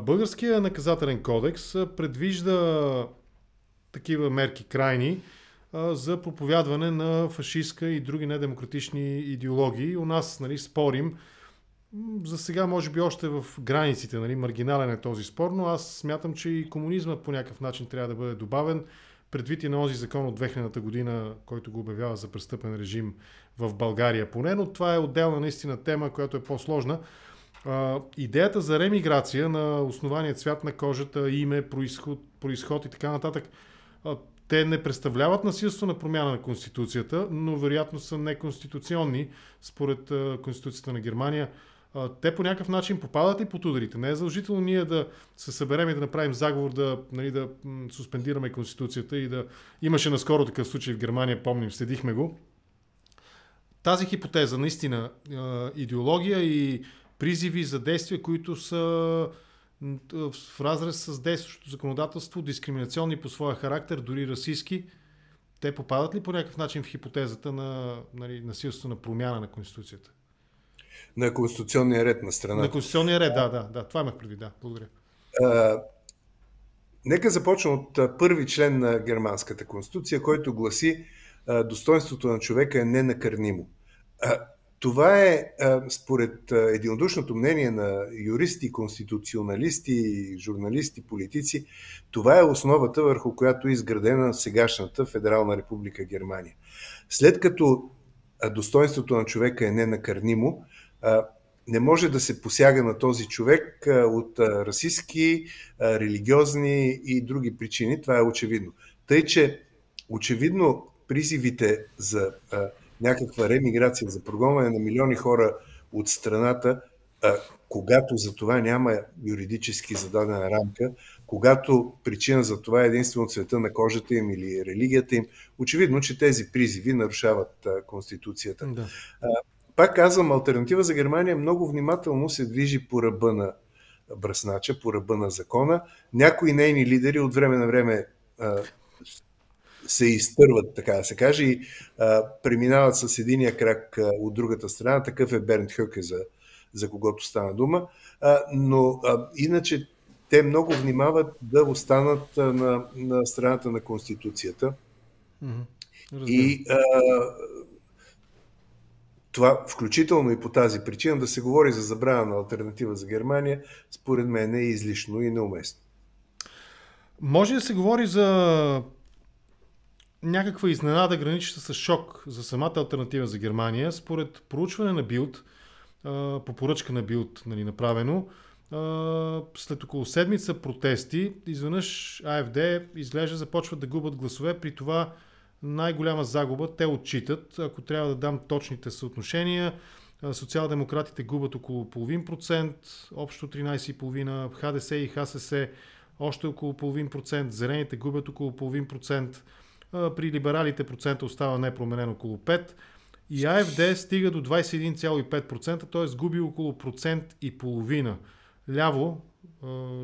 Българския наказателен кодекс предвижда такива мерки крайни за проповядване на фашистска и други недемократични идеологии. У нас нали, спорим. За сега може би още в границите, нали, маргинален е този спор, но аз смятам, че и комунизмът по някакъв начин трябва да бъде добавен предвид и на този закон от 2000 година, който го обявява за престъпен режим в България поне, но това е отделна наистина тема, която е по-сложна. Идеята за ремиграция на основание цвят на кожата, име, происход, происход и така нататък, те не представляват насилство на промяна на Конституцията, но вероятно са неконституционни според Конституцията на Германия те по някакъв начин попадат и под ударите. Не е задължително ние да се съберем и да направим заговор да, нали, да суспендираме Конституцията и да... Имаше наскоро такъв случай в Германия, помним, следихме го. Тази хипотеза, наистина, идеология и призиви за действия, които са в разрез с действащото законодателство, дискриминационни по своя характер, дори расистски, те попадат ли по някакъв начин в хипотезата на нали, насилство на промяна на Конституцията? на конституционния ред на страната. На конституционния ред, да, да, да. Това имах преди, да. Благодаря. А, нека започна от първи член на Германската конституция, който гласи достоинството на човека е ненакърнимо. А, това е, според единодушното мнение на юристи, конституционалисти, журналисти, политици, това е основата, върху която е изградена сегашната Федерална република Германия. След като достоинството на човека е ненакърнимо, не може да се посяга на този човек от расистски, религиозни и други причини. Това е очевидно. Тъй, че очевидно призивите за някаква ремиграция, за прогонване на милиони хора от страната, когато за това няма юридически зададена рамка, когато причина за това е единствено цвета на кожата им или религията им, очевидно, че тези призиви нарушават Конституцията. Да пак казвам, альтернатива за Германия много внимателно се движи по ръба на бръснача, по ръба на закона. Някои нейни лидери от време на време се изтърват, така да се каже, и а, преминават с единия крак а, от другата страна. Такъв е Бернт Хъке, за, за когото стана дума. А, но а, иначе те много внимават да останат а, на, на страната на Конституцията. Mm-hmm. И а, това, включително и по тази причина, да се говори за забрана на альтернатива за Германия, според мен е излишно и неуместно. Може да се говори за някаква изненада, граничеща с шок за самата альтернатива за Германия. Според проучване на Билд, по поръчка на Билд нали, направено, след около седмица протести, изведнъж АФД изглежда започват да губят гласове, при това най-голяма загуба те отчитат, ако трябва да дам точните съотношения, социал-демократите губят около половин процент, общо 13,5%, ХДС и ХСС още около половин процент, зелените губят около половин процент, при либералите процента остава непроменен около 5%. И АФД стига до 21,5%, т.е. губи около процент и половина. Ляво,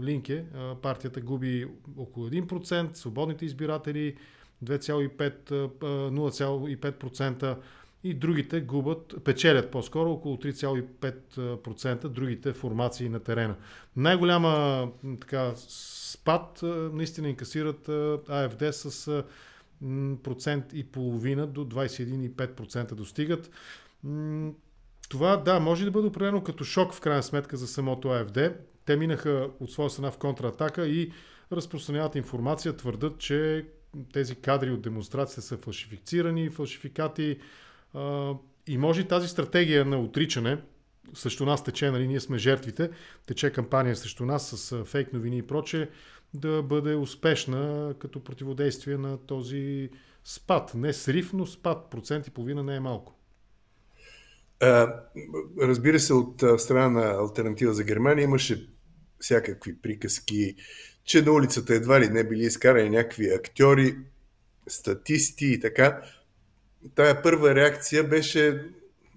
Линке, партията губи около 1%, свободните избиратели 0,5% и другите губят, печелят по-скоро около 3,5% другите формации на терена. Най-голяма така, спад наистина инкасират АФД с процент и половина до 21,5% достигат. Това, да, може да бъде определено като шок в крайна сметка за самото АФД. Те минаха от своя страна в контратака и разпространяват информация, твърдат, че тези кадри от демонстрацията са фалшифицирани, фалшификати и може тази стратегия на отричане, срещу нас тече, нали, ние сме жертвите, тече кампания срещу нас с фейк новини и проче, да бъде успешна като противодействие на този спад. Не срив, но спад. Процент и половина не е малко. Разбира се, от страна на Альтернатива за Германия имаше всякакви приказки, че на улицата едва ли не били изкарани някакви актьори, статисти и така. Тая първа реакция беше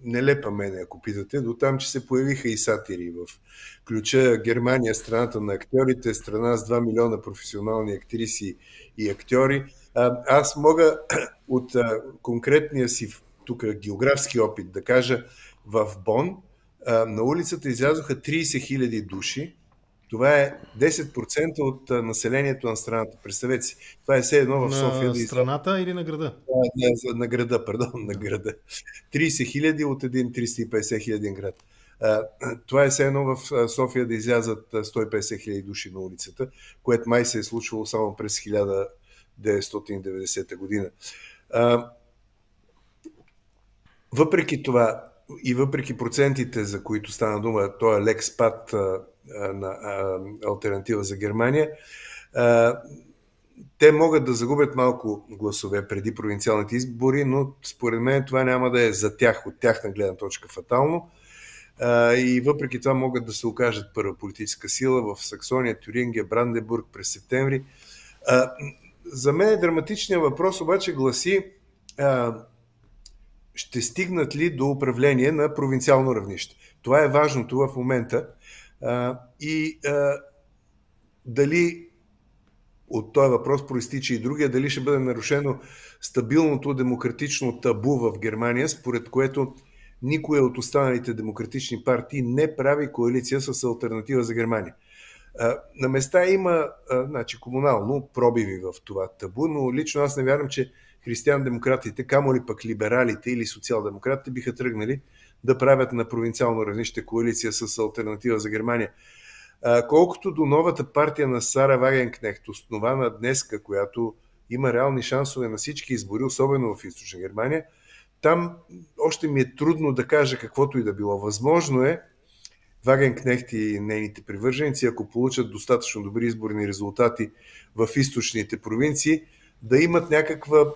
нелепа мене, ако питате, до там, че се появиха и сатири в ключа. Германия, страната на актьорите, страна с 2 милиона професионални актриси и актьори. Аз мога (clears throat) от конкретния си тук географски опит да кажа, в Бон на улицата излязоха 30 хиляди души, това е 10% от населението на страната. Представете си. Това е все едно в София. На страната или на града? Не, на града, пардон, на града. 30 хиляди от един 350 хиляден град. Това е все едно в София да излязат 150 хиляди души на улицата, което май се е случвало само през 1990 година. Въпреки това и въпреки процентите, за които стана дума, този е лек спад на альтернатива за Германия, те могат да загубят малко гласове преди провинциалните избори, но според мен това няма да е за тях, от тяхна гледна точка фатално. И въпреки това могат да се окажат първа политическа сила в Саксония, Тюрингия, Бранденбург през септември. За мен драматичният въпрос обаче гласи ще стигнат ли до управление на провинциално равнище. Това е важното в момента и а, дали от този въпрос проистича и другия, дали ще бъде нарушено стабилното демократично табу в Германия, според което никоя от останалите демократични партии не прави коалиция с альтернатива за Германия. На места има значи, комунално пробиви в това табу, но лично аз не вярвам, че християн-демократите, камо ли пък либералите или социал-демократите биха тръгнали да правят на провинциално равнище коалиция с альтернатива за Германия. Колкото до новата партия на Сара Вагенкнехт, основана днеска, която има реални шансове на всички избори, особено в Източна Германия, там още ми е трудно да кажа каквото и да било. Възможно е Вагенкнехт и нейните привърженици, ако получат достатъчно добри изборни резултати в източните провинции, да имат някаква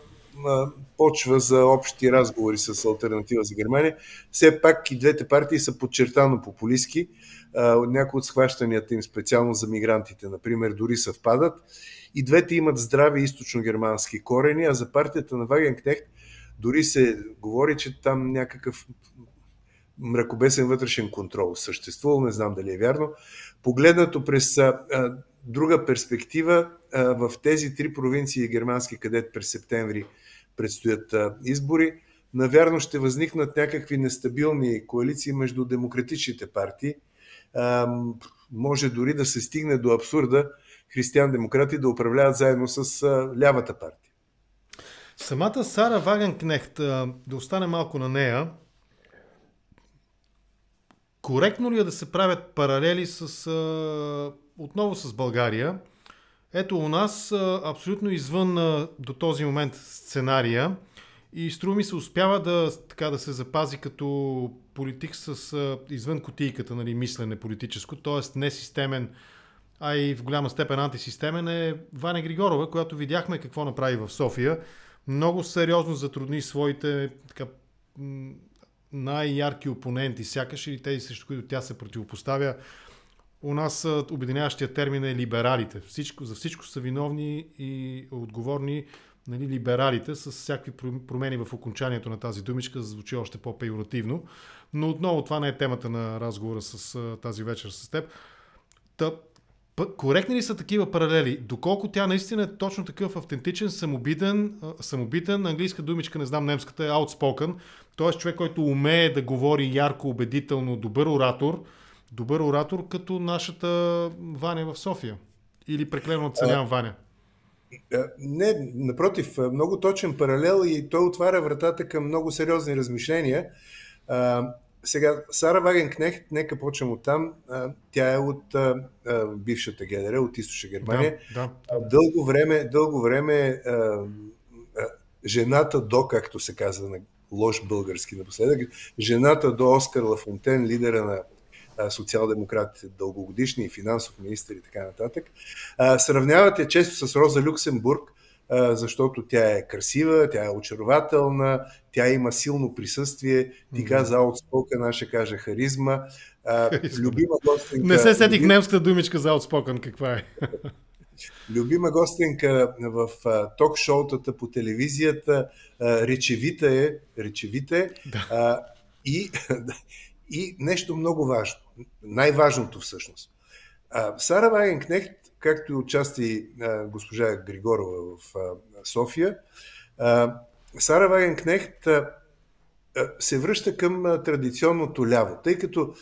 почва за общи разговори с альтернатива за Германия. Все пак и двете партии са подчертано популистски. Някои от схващанията им специално за мигрантите, например, дори съвпадат. И двете имат здрави източно-германски корени, а за партията на Вагенкнехт дори се говори, че там някакъв мракобесен вътрешен контрол съществувал, не знам дали е вярно. Погледнато през друга перспектива, в тези три провинции германски, където през септември предстоят избори, навярно ще възникнат някакви нестабилни коалиции между демократичните партии. Може дори да се стигне до абсурда християн-демократи да управляват заедно с лявата партия. Самата Сара Вагенкнехт, да остане малко на нея, коректно ли е да се правят паралели с, отново с България? Ето у нас абсолютно извън до този момент сценария и струва ми се успява да, така, да се запази като политик с извън кутийката, нали, мислене политическо, т.е. не системен, а и в голяма степен антисистемен е Ваня Григорова, която видяхме какво направи в София. Много сериозно затрудни своите така, най-ярки опоненти, сякаш или тези, срещу които тя се противопоставя у нас обединяващия термин е либералите. Всичко, за всичко са виновни и отговорни нали, либералите с всякакви промени в окончанието на тази думичка, за да звучи още по-пейоративно. Но отново това не е темата на разговора с тази вечер с теб. Та, коректни ли са такива паралели? Доколко тя наистина е точно такъв автентичен, самобитен, самобитен, английска думичка, не знам немската, е outspoken, т.е. човек, който умее да говори ярко, убедително, добър оратор, добър оратор като нашата Ваня в София. Или преклено оценявам Ваня. Не, напротив, много точен паралел и той отваря вратата към много сериозни размишления. Сега, Сара Вагенкнехт, нека почнем от там. Тя е от а, бившата ГДР, от източна Германия. Да, да. Дълго време, дълго време а, жената до, както се казва на лош български напоследък, жената до Оскар Лафонтен, лидера на социал-демократите, дългогодишни финансов министр и така нататък. Сравнявате често с Роза Люксембург, защото тя е красива, тя е очарователна, тя има силно присъствие. Ти каза outspoken, аз ще кажа харизма. любима гостенка... Не се сетих немската думичка за outspoken, каква е? любима гостенка в ток-шоутата по телевизията, речевита е, речевита е да. и, (laughs) и нещо много важно, най-важното всъщност. Сара Вайенкнехт както и отчасти госпожа Григорова в София, Сара Вагенкнехт се връща към традиционното ляво, тъй като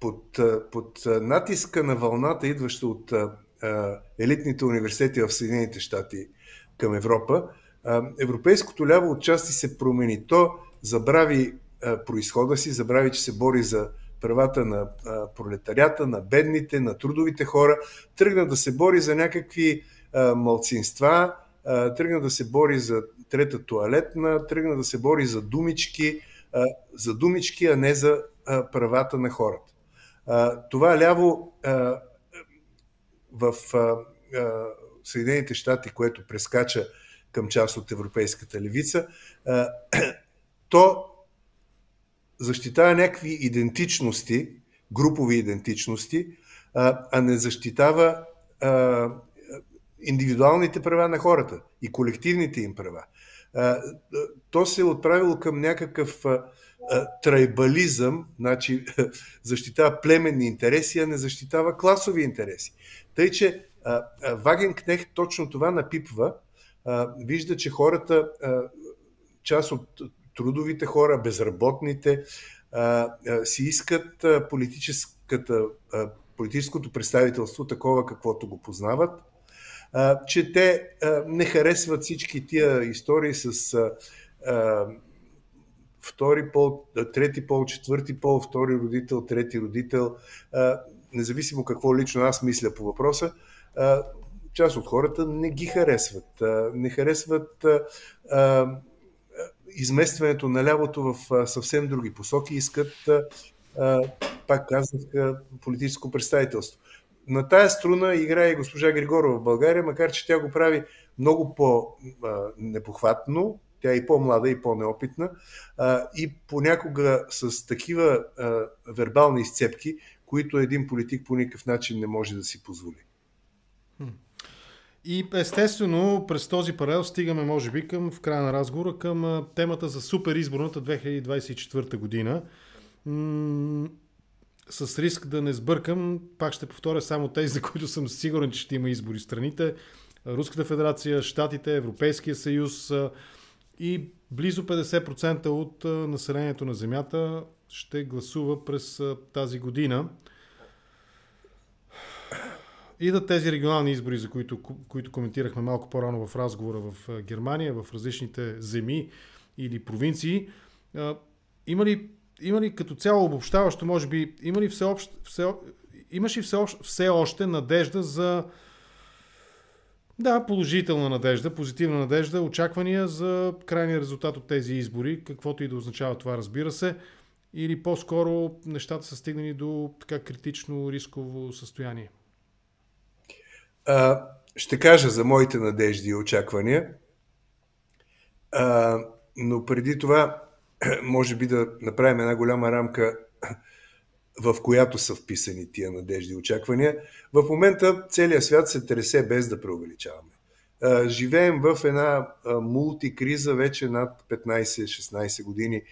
под, под натиска на вълната, идваща от елитните университети в Съединените щати към Европа, европейското ляво отчасти се промени. То забрави происхода си, забрави, че се бори за правата на а, пролетарята, на бедните, на трудовите хора, тръгна да се бори за някакви малцинства, тръгна да се бори за трета туалетна, тръгна да се бори за думички, за думички, а не за правата на хората. Това ляво в Съединените щати, което прескача към част от европейската левица, (clears throat) то защитава някакви идентичности, групови идентичности, а, не защитава индивидуалните права на хората и колективните им права. То се е отправило към някакъв трайбализъм, значи (laughs) защитава племенни интереси, а не защитава класови интереси. Тъй, че Вагенкнех точно това напипва. Вижда, че хората, част от трудовите хора, безработните, си искат политическото представителство такова, каквото го познават, че те не харесват всички тия истории с втори пол, трети пол, четвърти пол, втори родител, трети родител, независимо какво лично аз мисля по въпроса, част от хората не ги харесват. Не харесват изместването на лявото в съвсем други посоки, искат, пак казах, политическо представителство. На тая струна играе и госпожа Григорова в България, макар че тя го прави много по-непохватно, тя е и по-млада, и по-неопитна, и понякога с такива вербални изцепки, които един политик по никакъв начин не може да си позволи. И естествено, през този паралел стигаме, може би, към, в края на разговора, към темата за супер изборната 2024 година. С риск да не сбъркам, пак ще повторя само тези, за които съм сигурен, че ще има избори страните. Руската федерация, Штатите, Европейския съюз и близо 50% от населението на Земята ще гласува през тази година идат тези регионални избори, за които, които коментирахме малко по-рано в разговора в Германия, в различните земи или провинции. Има ли, има ли като цяло обобщаващо, може би, има ли все, общ, все, имаш ли все, все още надежда за да, положителна надежда, позитивна надежда, очаквания за крайния резултат от тези избори, каквото и да означава това, разбира се, или по-скоро нещата са стигнали до така критично рисково състояние? А, ще кажа за моите надежди и очаквания, а, но преди това, (clears throat) може би да направим една голяма рамка. (clears throat) в която са вписани тия надежди и очаквания. В момента целият свят се тресе без да преувеличаваме. Живеем в една мултикриза вече над 15-16 години.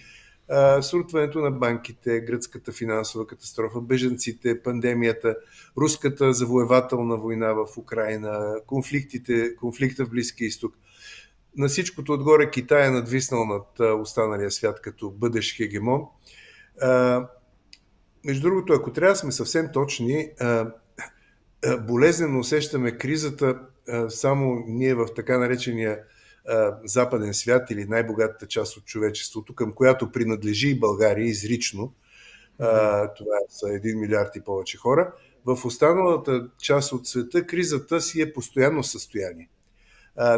Срутването на банките, гръцката финансова катастрофа, беженците, пандемията, руската завоевателна война в Украина, конфликтите, конфликта в Близкия изток. На всичкото отгоре Китай е надвиснал над останалия свят като бъдещ хегемон. Между другото, ако трябва да сме съвсем точни, болезнено усещаме кризата само ние в така наречения западен свят или най-богатата част от човечеството, към която принадлежи и България изрично, това са 1 милиард и повече хора, в останалата част от света кризата си е постоянно състояние.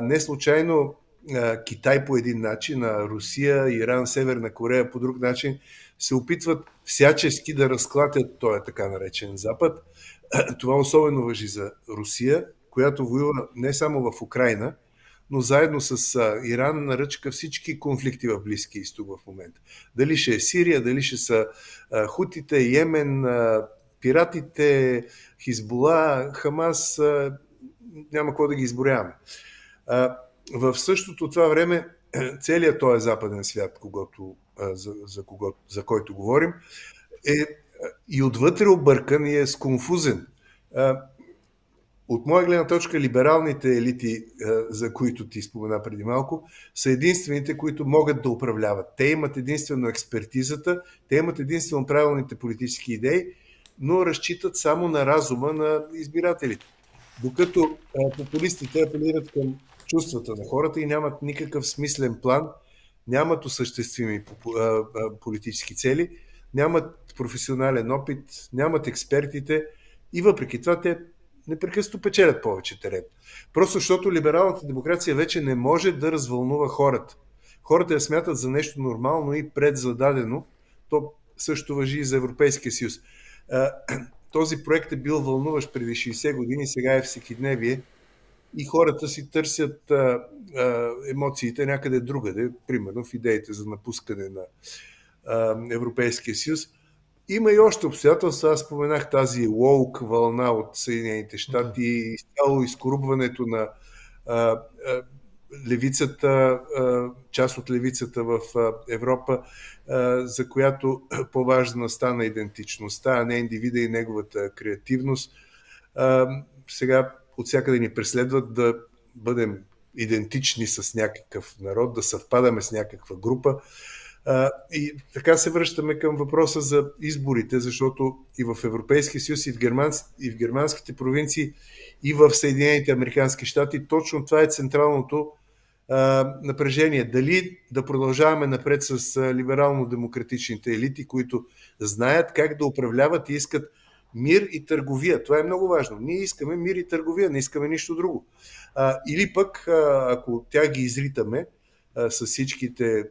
Не случайно Китай по един начин, а Русия, Иран, Северна Корея по друг начин се опитват всячески да разклатят този така наречен Запад. (clears throat) Това особено въжи за Русия, която воюва не само в Украина, но заедно с Иран наръчка всички конфликти в Близки изток в момента. Дали ще е Сирия, дали ще са хутите, Йемен, пиратите, Хизбола, Хамас, няма какво да ги изборяваме. В същото това време (clears throat) целият този западен свят, когато, за, за, кого, за който говорим, е и отвътре объркан и е сконфузен. От моя гледна точка, либералните елити, за които ти спомена преди малко, са единствените, които могат да управляват. Те имат единствено експертизата, те имат единствено правилните политически идеи, но разчитат само на разума на избирателите. Докато популистите апелират към чувствата на хората и нямат никакъв смислен план, нямат осъществими политически цели, нямат професионален опит, нямат експертите и въпреки това те непрекъснато печелят повече терен. Просто защото либералната демокрация вече не може да развълнува хората. Хората я смятат за нещо нормално и предзададено. То също въжи и за Европейския съюз. (clears throat) Този проект е бил вълнуващ преди 60 години, сега е всекидневие и хората си търсят а, а, емоциите някъде другаде, примерно в идеите за напускане на а, Европейския съюз. Има и още обстоятелства. Аз споменах тази лоук вълна от Съединените щати, и изцяло изкорубването на а, а, левицата, а, част от левицата в а, Европа, а, за която (clears throat) по-важна стана идентичността, а не индивида и неговата креативност. А, сега от всякъде ни преследват да бъдем идентични с някакъв народ, да съвпадаме с някаква група. И така се връщаме към въпроса за изборите, защото и в Европейския съюз, и в, германс, и в германските провинции, и в Съединените Американски щати, точно това е централното напрежение. Дали да продължаваме напред с либерално-демократичните елити, които знаят как да управляват и искат мир и търговия. Това е много важно. Ние искаме мир и търговия, не искаме нищо друго. Или пък, ако тя ги изритаме, с всичките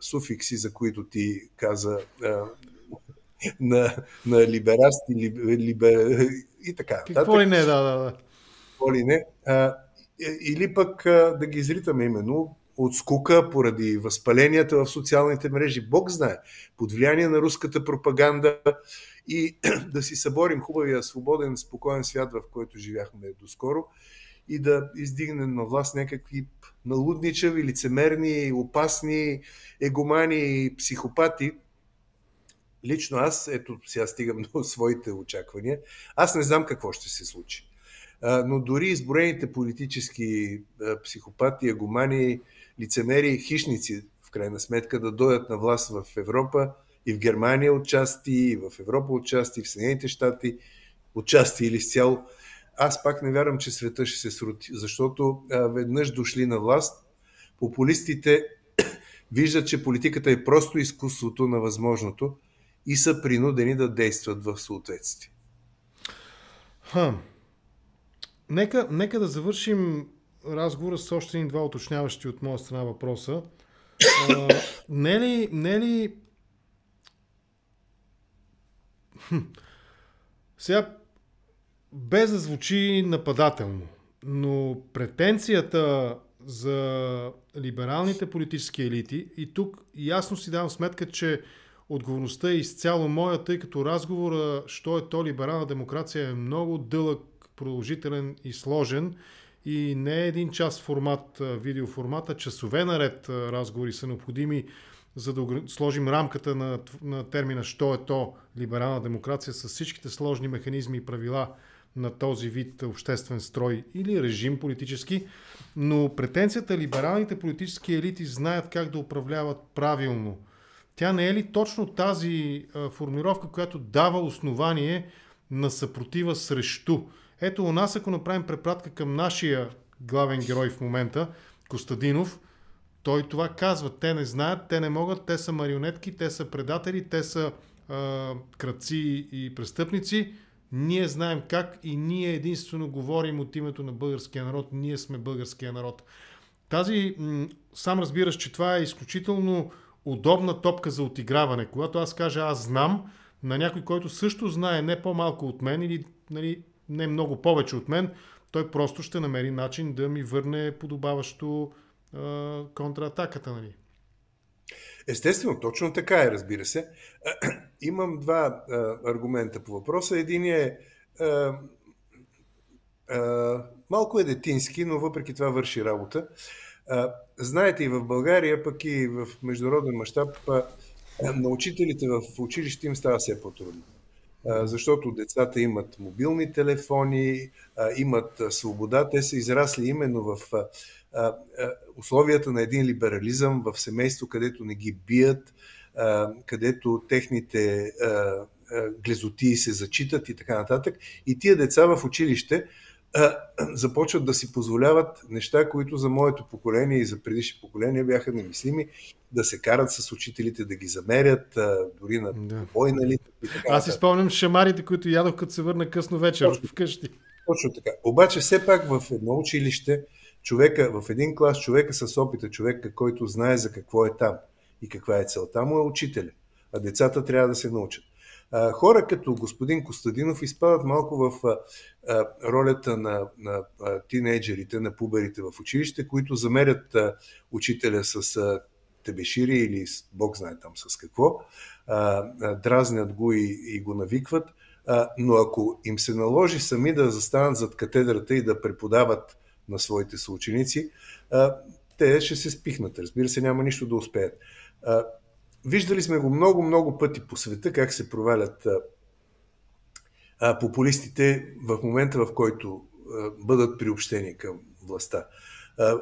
суфикси, за които ти каза на, на либерасти либер... и така. Какво ли не, да, да, да. Какво ли не. А, или пък а, да ги изритаме именно от скука, поради възпаленията в социалните мрежи. Бог знае, под влияние на руската пропаганда и (clears throat) да си съборим хубавия, свободен, спокоен свят, в който живяхме доскоро и да издигнем на власт някакви налудничави, лицемерни, опасни егомани, психопати. Лично аз, ето сега стигам (laughs) до своите очаквания, аз не знам какво ще се случи. Но дори изброените политически психопати, егомани, лицемери, хищници, в крайна сметка, да дойдат на власт в Европа и в Германия отчасти, и в Европа отчасти, и в Съединените щати отчасти или с цяло, аз пак не вярвам, че света ще се срути, защото а, веднъж дошли на власт, популистите (clears throat) виждат, че политиката е просто изкуството на възможното и са принудени да действат в съответствие. Ха. Нека, нека да завършим разговора с още един два уточняващи от моя страна въпроса. А, (clears throat) не е ли, не е ли... Хм. Сега без да звучи нападателно, но претенцията за либералните политически елити и тук ясно си давам сметка, че отговорността е изцяло моя, тъй като разговора, що е то либерална демокрация, е много дълъг, продължителен и сложен и не е един час формат, видеоформата, часове наред разговори са необходими, за да сложим рамката на, на термина «Що е то либерална демокрация» с всичките сложни механизми и правила на този вид обществен строй или режим политически, но претенцията либералните политически елити знаят как да управляват правилно. Тя не е ли точно тази а, формулировка, която дава основание на съпротива срещу? Ето у нас, ако направим препратка към нашия главен герой в момента, Костадинов, той това казва. Те не знаят, те не могат, те са марионетки, те са предатели, те са а, кръци и престъпници. Ние знаем как и ние единствено говорим от името на българския народ. Ние сме българския народ. Тази, сам разбираш, че това е изключително удобна топка за отиграване. Когато аз кажа аз знам, на някой, който също знае не по-малко от мен или нали, не много повече от мен, той просто ще намери начин да ми върне подобаващо а, контратаката. Нали. Естествено, точно така е, разбира се. (clears throat) Имам два а, аргумента по въпроса. Един е а, а, малко е детински, но въпреки това върши работа. А, знаете, и в България, пък и в международен мащаб, на учителите в училище им става все по-трудно защото децата имат мобилни телефони, имат свобода. Те са израсли именно в условията на един либерализъм, в семейство, където не ги бият, където техните глезоти се зачитат и така нататък. И тия деца в училище (clears throat) започват да си позволяват неща, които за моето поколение и за предишни поколения бяха немислими, да се карат с учителите, да ги замерят, дори на да. бой, нали? Аз си спомням шамарите, които ядох, като се върна късно вечер точно, вкъщи. Точно така. Обаче все пак в едно училище, човека, в един клас, човека с опита, човека, който знае за какво е там и каква е целта му, е учителя. А децата трябва да се научат. Хора като господин Костадинов изпадат малко в ролята на, на тинейджерите, на пуберите в училище, които замерят учителя с тебешири или бог знае там с какво, дразнят го и, и го навикват, но ако им се наложи сами да застанат зад катедрата и да преподават на своите съученици, те ще се спихнат. Разбира се, няма нищо да успеят. Виждали сме го много-много пъти по света, как се провалят популистите в момента, в който бъдат приобщени към властта.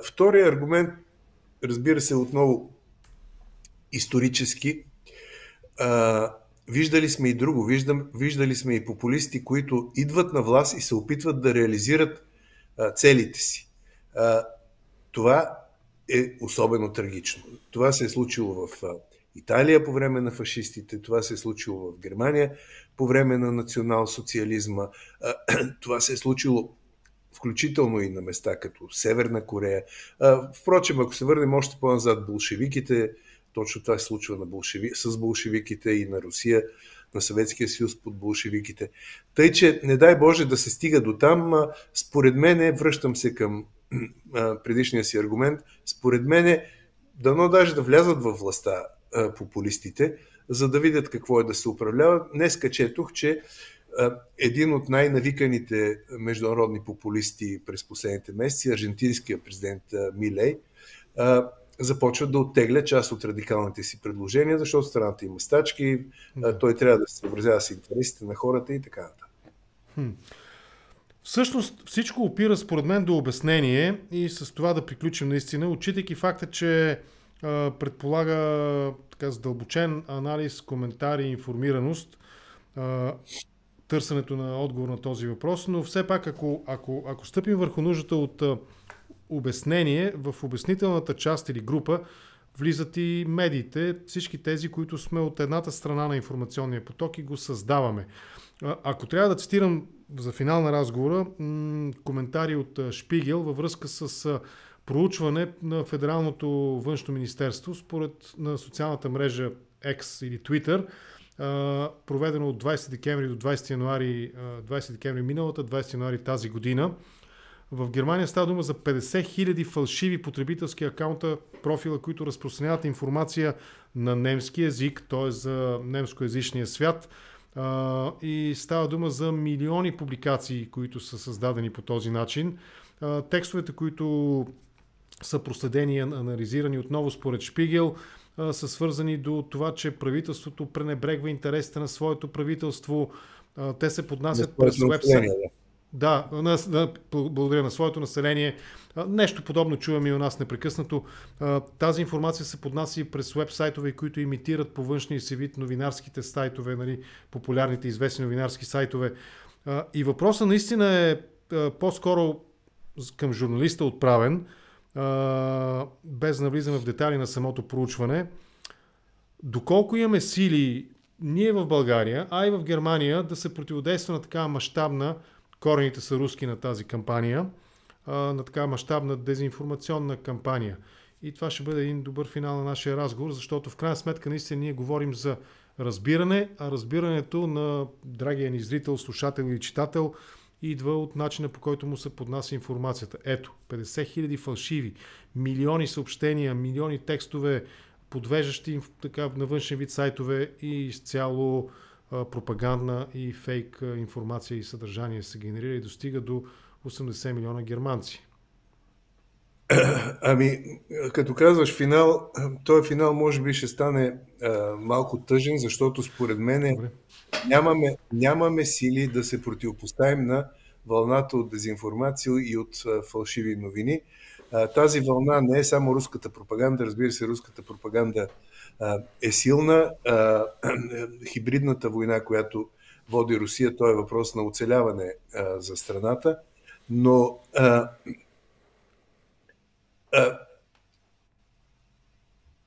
Втория аргумент, разбира се, отново исторически. Виждали сме и друго. Виждали сме и популисти, които идват на власт и се опитват да реализират целите си. Това е особено трагично. Това се е случило в Италия по време на фашистите, това се е случило в Германия по време на национал-социализма, (clears throat) това се е случило включително и на места като Северна Корея. Впрочем, ако се върнем още по-назад, болшевиките, точно това се случва на болшеви, с болшевиките и на Русия, на Съветския съюз под болшевиките. Тъй, че не дай Боже да се стига до там, според мене, връщам се към предишния си аргумент, според мене, дано даже да влязат във властта популистите, за да видят какво е да се управлява. Днес четох, че един от най-навиканите международни популисти през последните месеци, аржентинския президент Милей, започва да оттегля част от радикалните си предложения, защото страната има стачки, той трябва да се съобразява с интересите на хората и така нататък. Всъщност всичко опира според мен до обяснение и с това да приключим наистина, отчитайки факта, че предполага така задълбочен анализ, коментар и информираност, търсенето на отговор на този въпрос, но все пак ако, ако, ако стъпим върху нуждата от обяснение, в обяснителната част или група влизат и медиите, всички тези, които сме от едната страна на информационния поток и го създаваме. Ако трябва да цитирам за финал на разговора, коментари от Шпигел във връзка с проучване на Федералното външно министерство, според на социалната мрежа X или Twitter, проведено от 20 декември до 20 януари, 20 декември миналата, 20 януари тази година. В Германия става дума за 50 000 фалшиви потребителски акаунта, профила, които разпространяват информация на немски язик, т.е. за немскоязичния свят. И става дума за милиони публикации, които са създадени по този начин. Текстовете, които са проследени и анализирани отново според Шпигел, са свързани до това, че правителството пренебрегва интересите на своето правителство. Те се поднасят през вебсайт. Да, на, на, благодаря на своето население. Нещо подобно чуваме и у нас непрекъснато. Тази информация се поднася и през веб-сайтове, които имитират по външния си вид новинарските сайтове, нали, популярните известни новинарски сайтове. И въпросът наистина е по-скоро към журналиста отправен, без да навлизаме в детали на самото проучване. Доколко имаме сили ние в България, а и в Германия да се противодейства на такава мащабна корените са руски на тази кампания, на така мащабна дезинформационна кампания. И това ще бъде един добър финал на нашия разговор, защото в крайна сметка наистина ние говорим за разбиране, а разбирането на драгия ни зрител, слушател или читател идва от начина по който му се поднася информацията. Ето, 50 000 фалшиви, милиони съобщения, милиони текстове, подвеждащи така на външен вид сайтове и изцяло пропагандна и фейк информация и съдържание се генерира и достига до 80 милиона германци. Ами, като казваш финал, този финал може би ще стане а, малко тъжен, защото според мен нямаме, нямаме сили да се противопоставим на вълната от дезинформация и от а, фалшиви новини. А, тази вълна не е само руската пропаганда, разбира се, руската пропаганда е силна. (clears throat) Хибридната война, която води Русия, то е въпрос на оцеляване за страната. Но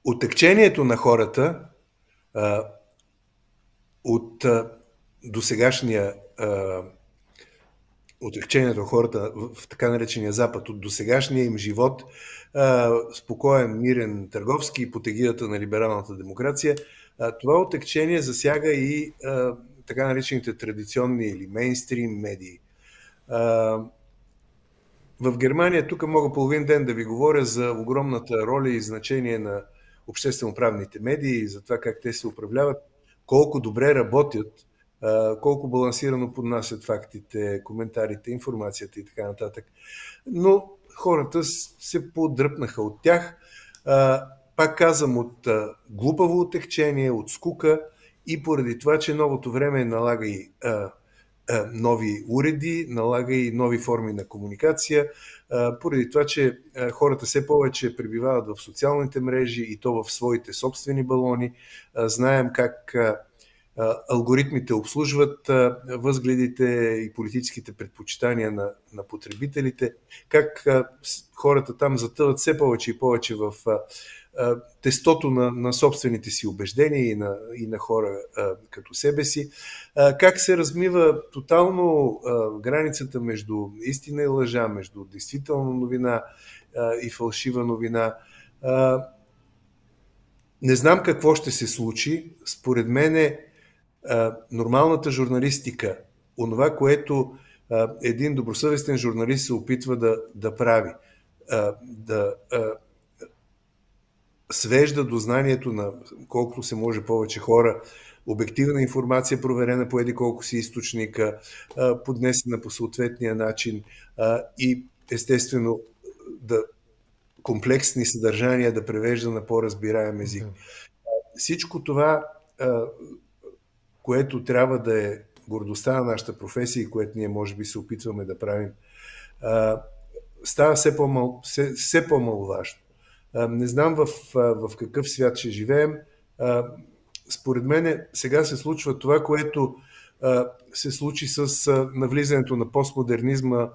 отекчението на хората от досегашния отекчението на хората в така наречения Запад от досегашния им живод, спокоен, мирен, търговски, по тегидата на либералната демокрация, това отекчение засяга и така наречените традиционни или мейнстрим медии. В Германия, тук мога половин ден да ви говоря за огромната роля и значение на обществено-правните медии, за това как те се управляват, колко добре работят колко балансирано поднасят фактите, коментарите, информацията и така нататък. Но хората се подръпнаха от тях. Пак казвам, от глупаво отекчение, от скука и поради това, че новото време налага и нови уреди, налага и нови форми на комуникация, поради това, че хората все повече пребивават в социалните мрежи и то в своите собствени балони. Знаем как алгоритмите обслужват възгледите и политическите предпочитания на, на потребителите, как хората там затъват все повече и повече в тестото на, на собствените си убеждения и на, и на хора а, като себе си, а, как се размива тотално а, границата между истина и лъжа, между действителна новина а, и фалшива новина. А, не знам какво ще се случи. Според мен е нормалната журналистика, онова, което а, един добросъвестен журналист се опитва да, да прави, а, да а, свежда до знанието на колкото се може повече хора, обективна информация, проверена по еди колко си източника, поднесена по съответния начин и естествено да комплексни съдържания да превежда на по-разбираем език. Всичко това което трябва да е гордостта на нашата професия и което ние може би се опитваме да правим, става все, по-мал, все, все по-маловажно. Не знам в, в какъв свят ще живеем. Според мен сега се случва това, което се случи с навлизането на постмодернизма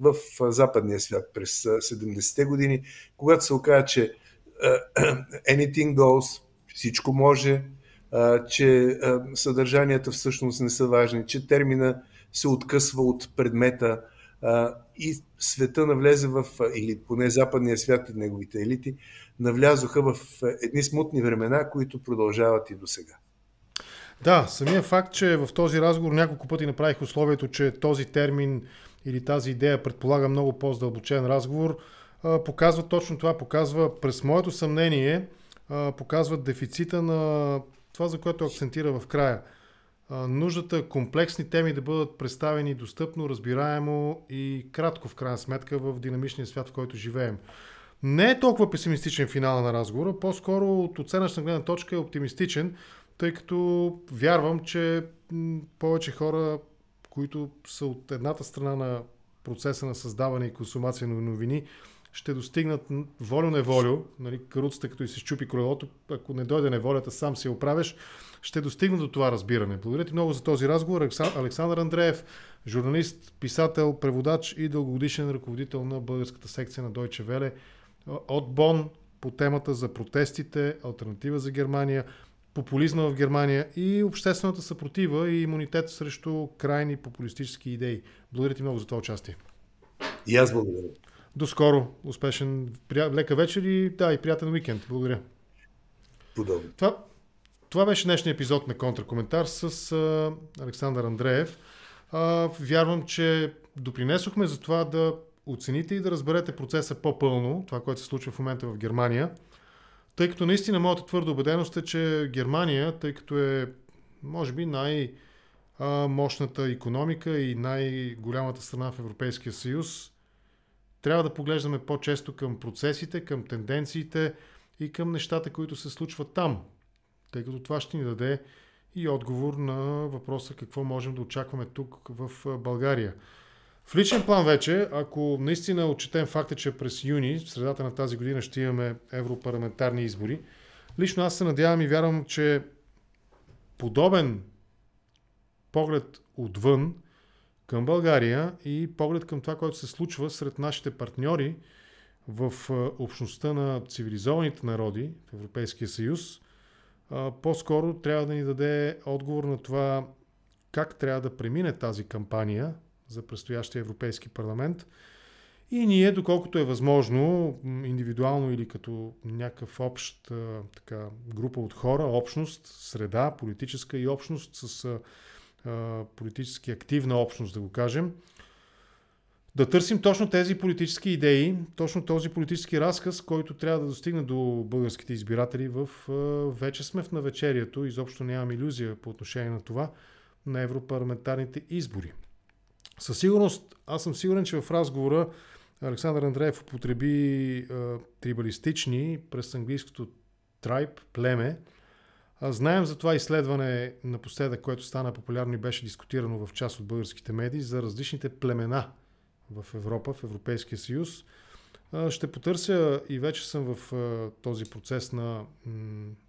в западния свят през 70-те години, когато се оказа, че (clears throat) anything goes, всичко може, че съдържанията всъщност не са важни, че термина се откъсва от предмета и света навлезе в, или поне западния свят и неговите елити, навлязоха в едни смутни времена, които продължават и до сега. Да, самия факт, че в този разговор няколко пъти направих условието, че този термин или тази идея предполага много по-здълбочен разговор, показва точно това. Показва, през моето съмнение, показва дефицита на това, за което акцентира в края. Нуждата комплексни теми да бъдат представени достъпно, разбираемо и кратко в крайна сметка в динамичния свят, в който живеем. Не е толкова песимистичен финал на разговора, по-скоро от оценъчна гледна точка е оптимистичен, тъй като вярвам, че повече хора, които са от едната страна на процеса на създаване и консумация на новини, ще достигнат волю-неволю, нали, каруцата като и се щупи колелото, ако не дойде неволята, сам се оправиш, ще достигнат до това разбиране. Благодаря ти много за този разговор. Александър Андреев, журналист, писател, преводач и дългогодишен ръководител на българската секция на Deutsche Welle от Бон по темата за протестите, альтернатива за Германия, популизма в Германия и обществената съпротива и имунитет срещу крайни популистически идеи. Благодаря ти много за това участие. И аз благодаря. До скоро. Успешен, лека вечер и, да, и приятен уикенд. Благодаря. Подобно. Това, това беше днешния епизод на Контракоментар с а, Александър Андреев. А, вярвам, че допринесохме за това да оцените и да разберете процеса по-пълно, това, което се случва в момента в Германия. Тъй като наистина моята твърда убеденост е, че Германия, тъй като е, може би, най-мощната економика и най-голямата страна в Европейския съюз, трябва да поглеждаме по-често към процесите, към тенденциите и към нещата, които се случват там. Тъй като това ще ни даде и отговор на въпроса какво можем да очакваме тук в България. В личен план вече, ако наистина отчетем факта, че през юни, в средата на тази година ще имаме европарламентарни избори, лично аз се надявам и вярвам, че подобен поглед отвън към България и поглед към това, което се случва сред нашите партньори в общността на цивилизованите народи в Европейския съюз, по-скоро трябва да ни даде отговор на това как трябва да премине тази кампания за предстоящия Европейски парламент. И ние, доколкото е възможно, индивидуално или като някакъв общ така, група от хора, общност, среда, политическа и общност с политически активна общност, да го кажем, да търсим точно тези политически идеи, точно този политически разказ, който трябва да достигне до българските избиратели в вече сме в навечерието, изобщо нямам иллюзия по отношение на това, на европарламентарните избори. Със сигурност, аз съм сигурен, че в разговора Александър Андреев употреби е, трибалистични през английското tribe, племе. Знаем за това изследване напоследък, което стана популярно и беше дискутирано в част от българските медии за различните племена в Европа, в Европейския съюз. Ще потърся и вече съм в този процес на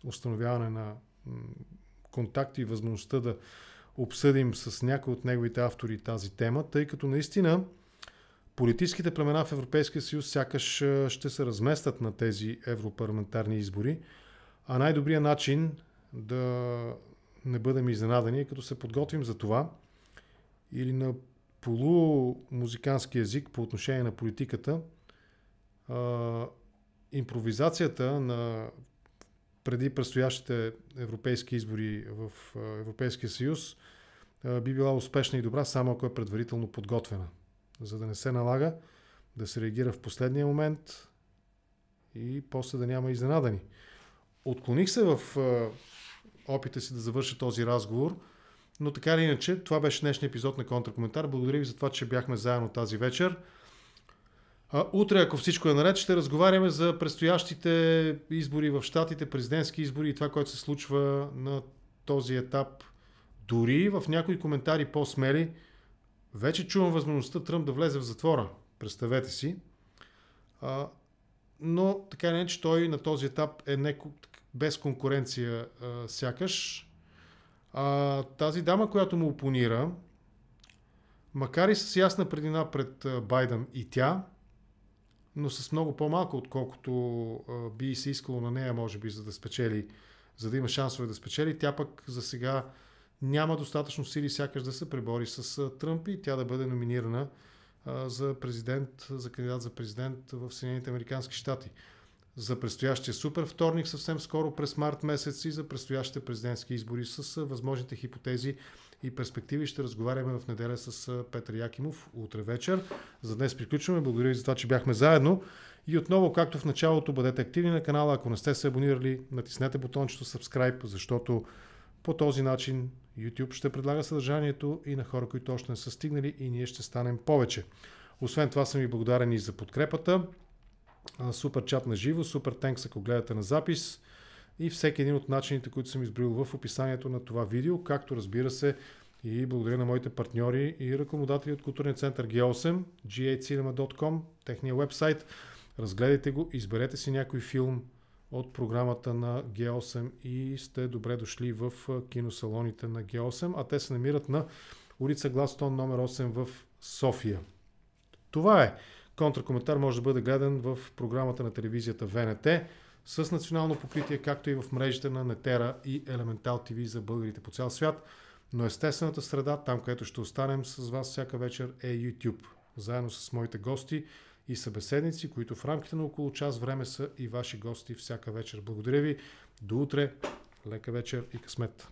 установяване на контакти и възможността да обсъдим с някой от неговите автори тази тема, тъй като наистина политическите племена в Европейския съюз сякаш ще се разместят на тези европарламентарни избори, а най-добрият начин да не бъдем изненадани като се подготвим за това или на полумузикански язик по отношение на политиката, импровизацията на преди предстоящите европейски избори в Европейския съюз би била успешна и добра, само ако е предварително подготвена. За да не се налага да се реагира в последния момент и после да няма изненадани. Отклоних се в опита си да завърша този разговор, но така или иначе, това беше днешния епизод на Контракоментар. Благодаря ви за това, че бяхме заедно тази вечер. А, утре, ако всичко е наред, ще разговаряме за предстоящите избори в Штатите, президентски избори и това, което се случва на този етап. Дори в някои коментари по-смели, вече чувам възможността Тръмп да влезе в затвора. Представете си. А, но така не, че той на този етап е неко, без конкуренция а, сякаш. А, тази дама, която му опонира, макар и с ясна предина пред Байден и тя, но с много по-малко, отколкото а, би се искало на нея, може би, за да спечели, за да има шансове да спечели. Тя пък за сега няма достатъчно сили сякаш да се пребори с а, Тръмп и тя да бъде номинирана а, за президент, за кандидат за президент в Съединените Американски щати. За предстоящия супер вторник съвсем скоро през март месец и за предстоящите президентски избори с възможните хипотези и перспективи. Ще разговаряме в неделя с Петър Якимов утре вечер. За днес приключваме. Благодаря ви за това, че бяхме заедно. И отново, както в началото, бъдете активни на канала. Ако не сте се абонирали, натиснете бутончето subscribe, защото по този начин YouTube ще предлага съдържанието и на хора, които още не са стигнали и ние ще станем повече. Освен това съм ви благодарен и за подкрепата. Супер чат на живо, супер тенкс ако гледате на запис и всеки един от начините, които съм изброил в описанието на това видео, както разбира се и благодаря на моите партньори и ръководатели от културния център G8, g8cinema.com, техния вебсайт. Разгледайте го, изберете си някой филм от програмата на G8 и сте добре дошли в киносалоните на G8, а те се намират на улица Гластон номер 8 в София. Това е. Контракоментар може да бъде гледан в програмата на телевизията ВНТ с национално покритие, както и в мрежите на Нетера и Елементал ТВ за българите по цял свят. Но естествената среда, там където ще останем с вас всяка вечер е YouTube, заедно с моите гости и събеседници, които в рамките на около час време са и ваши гости всяка вечер. Благодаря ви. До утре. Лека вечер и късмет.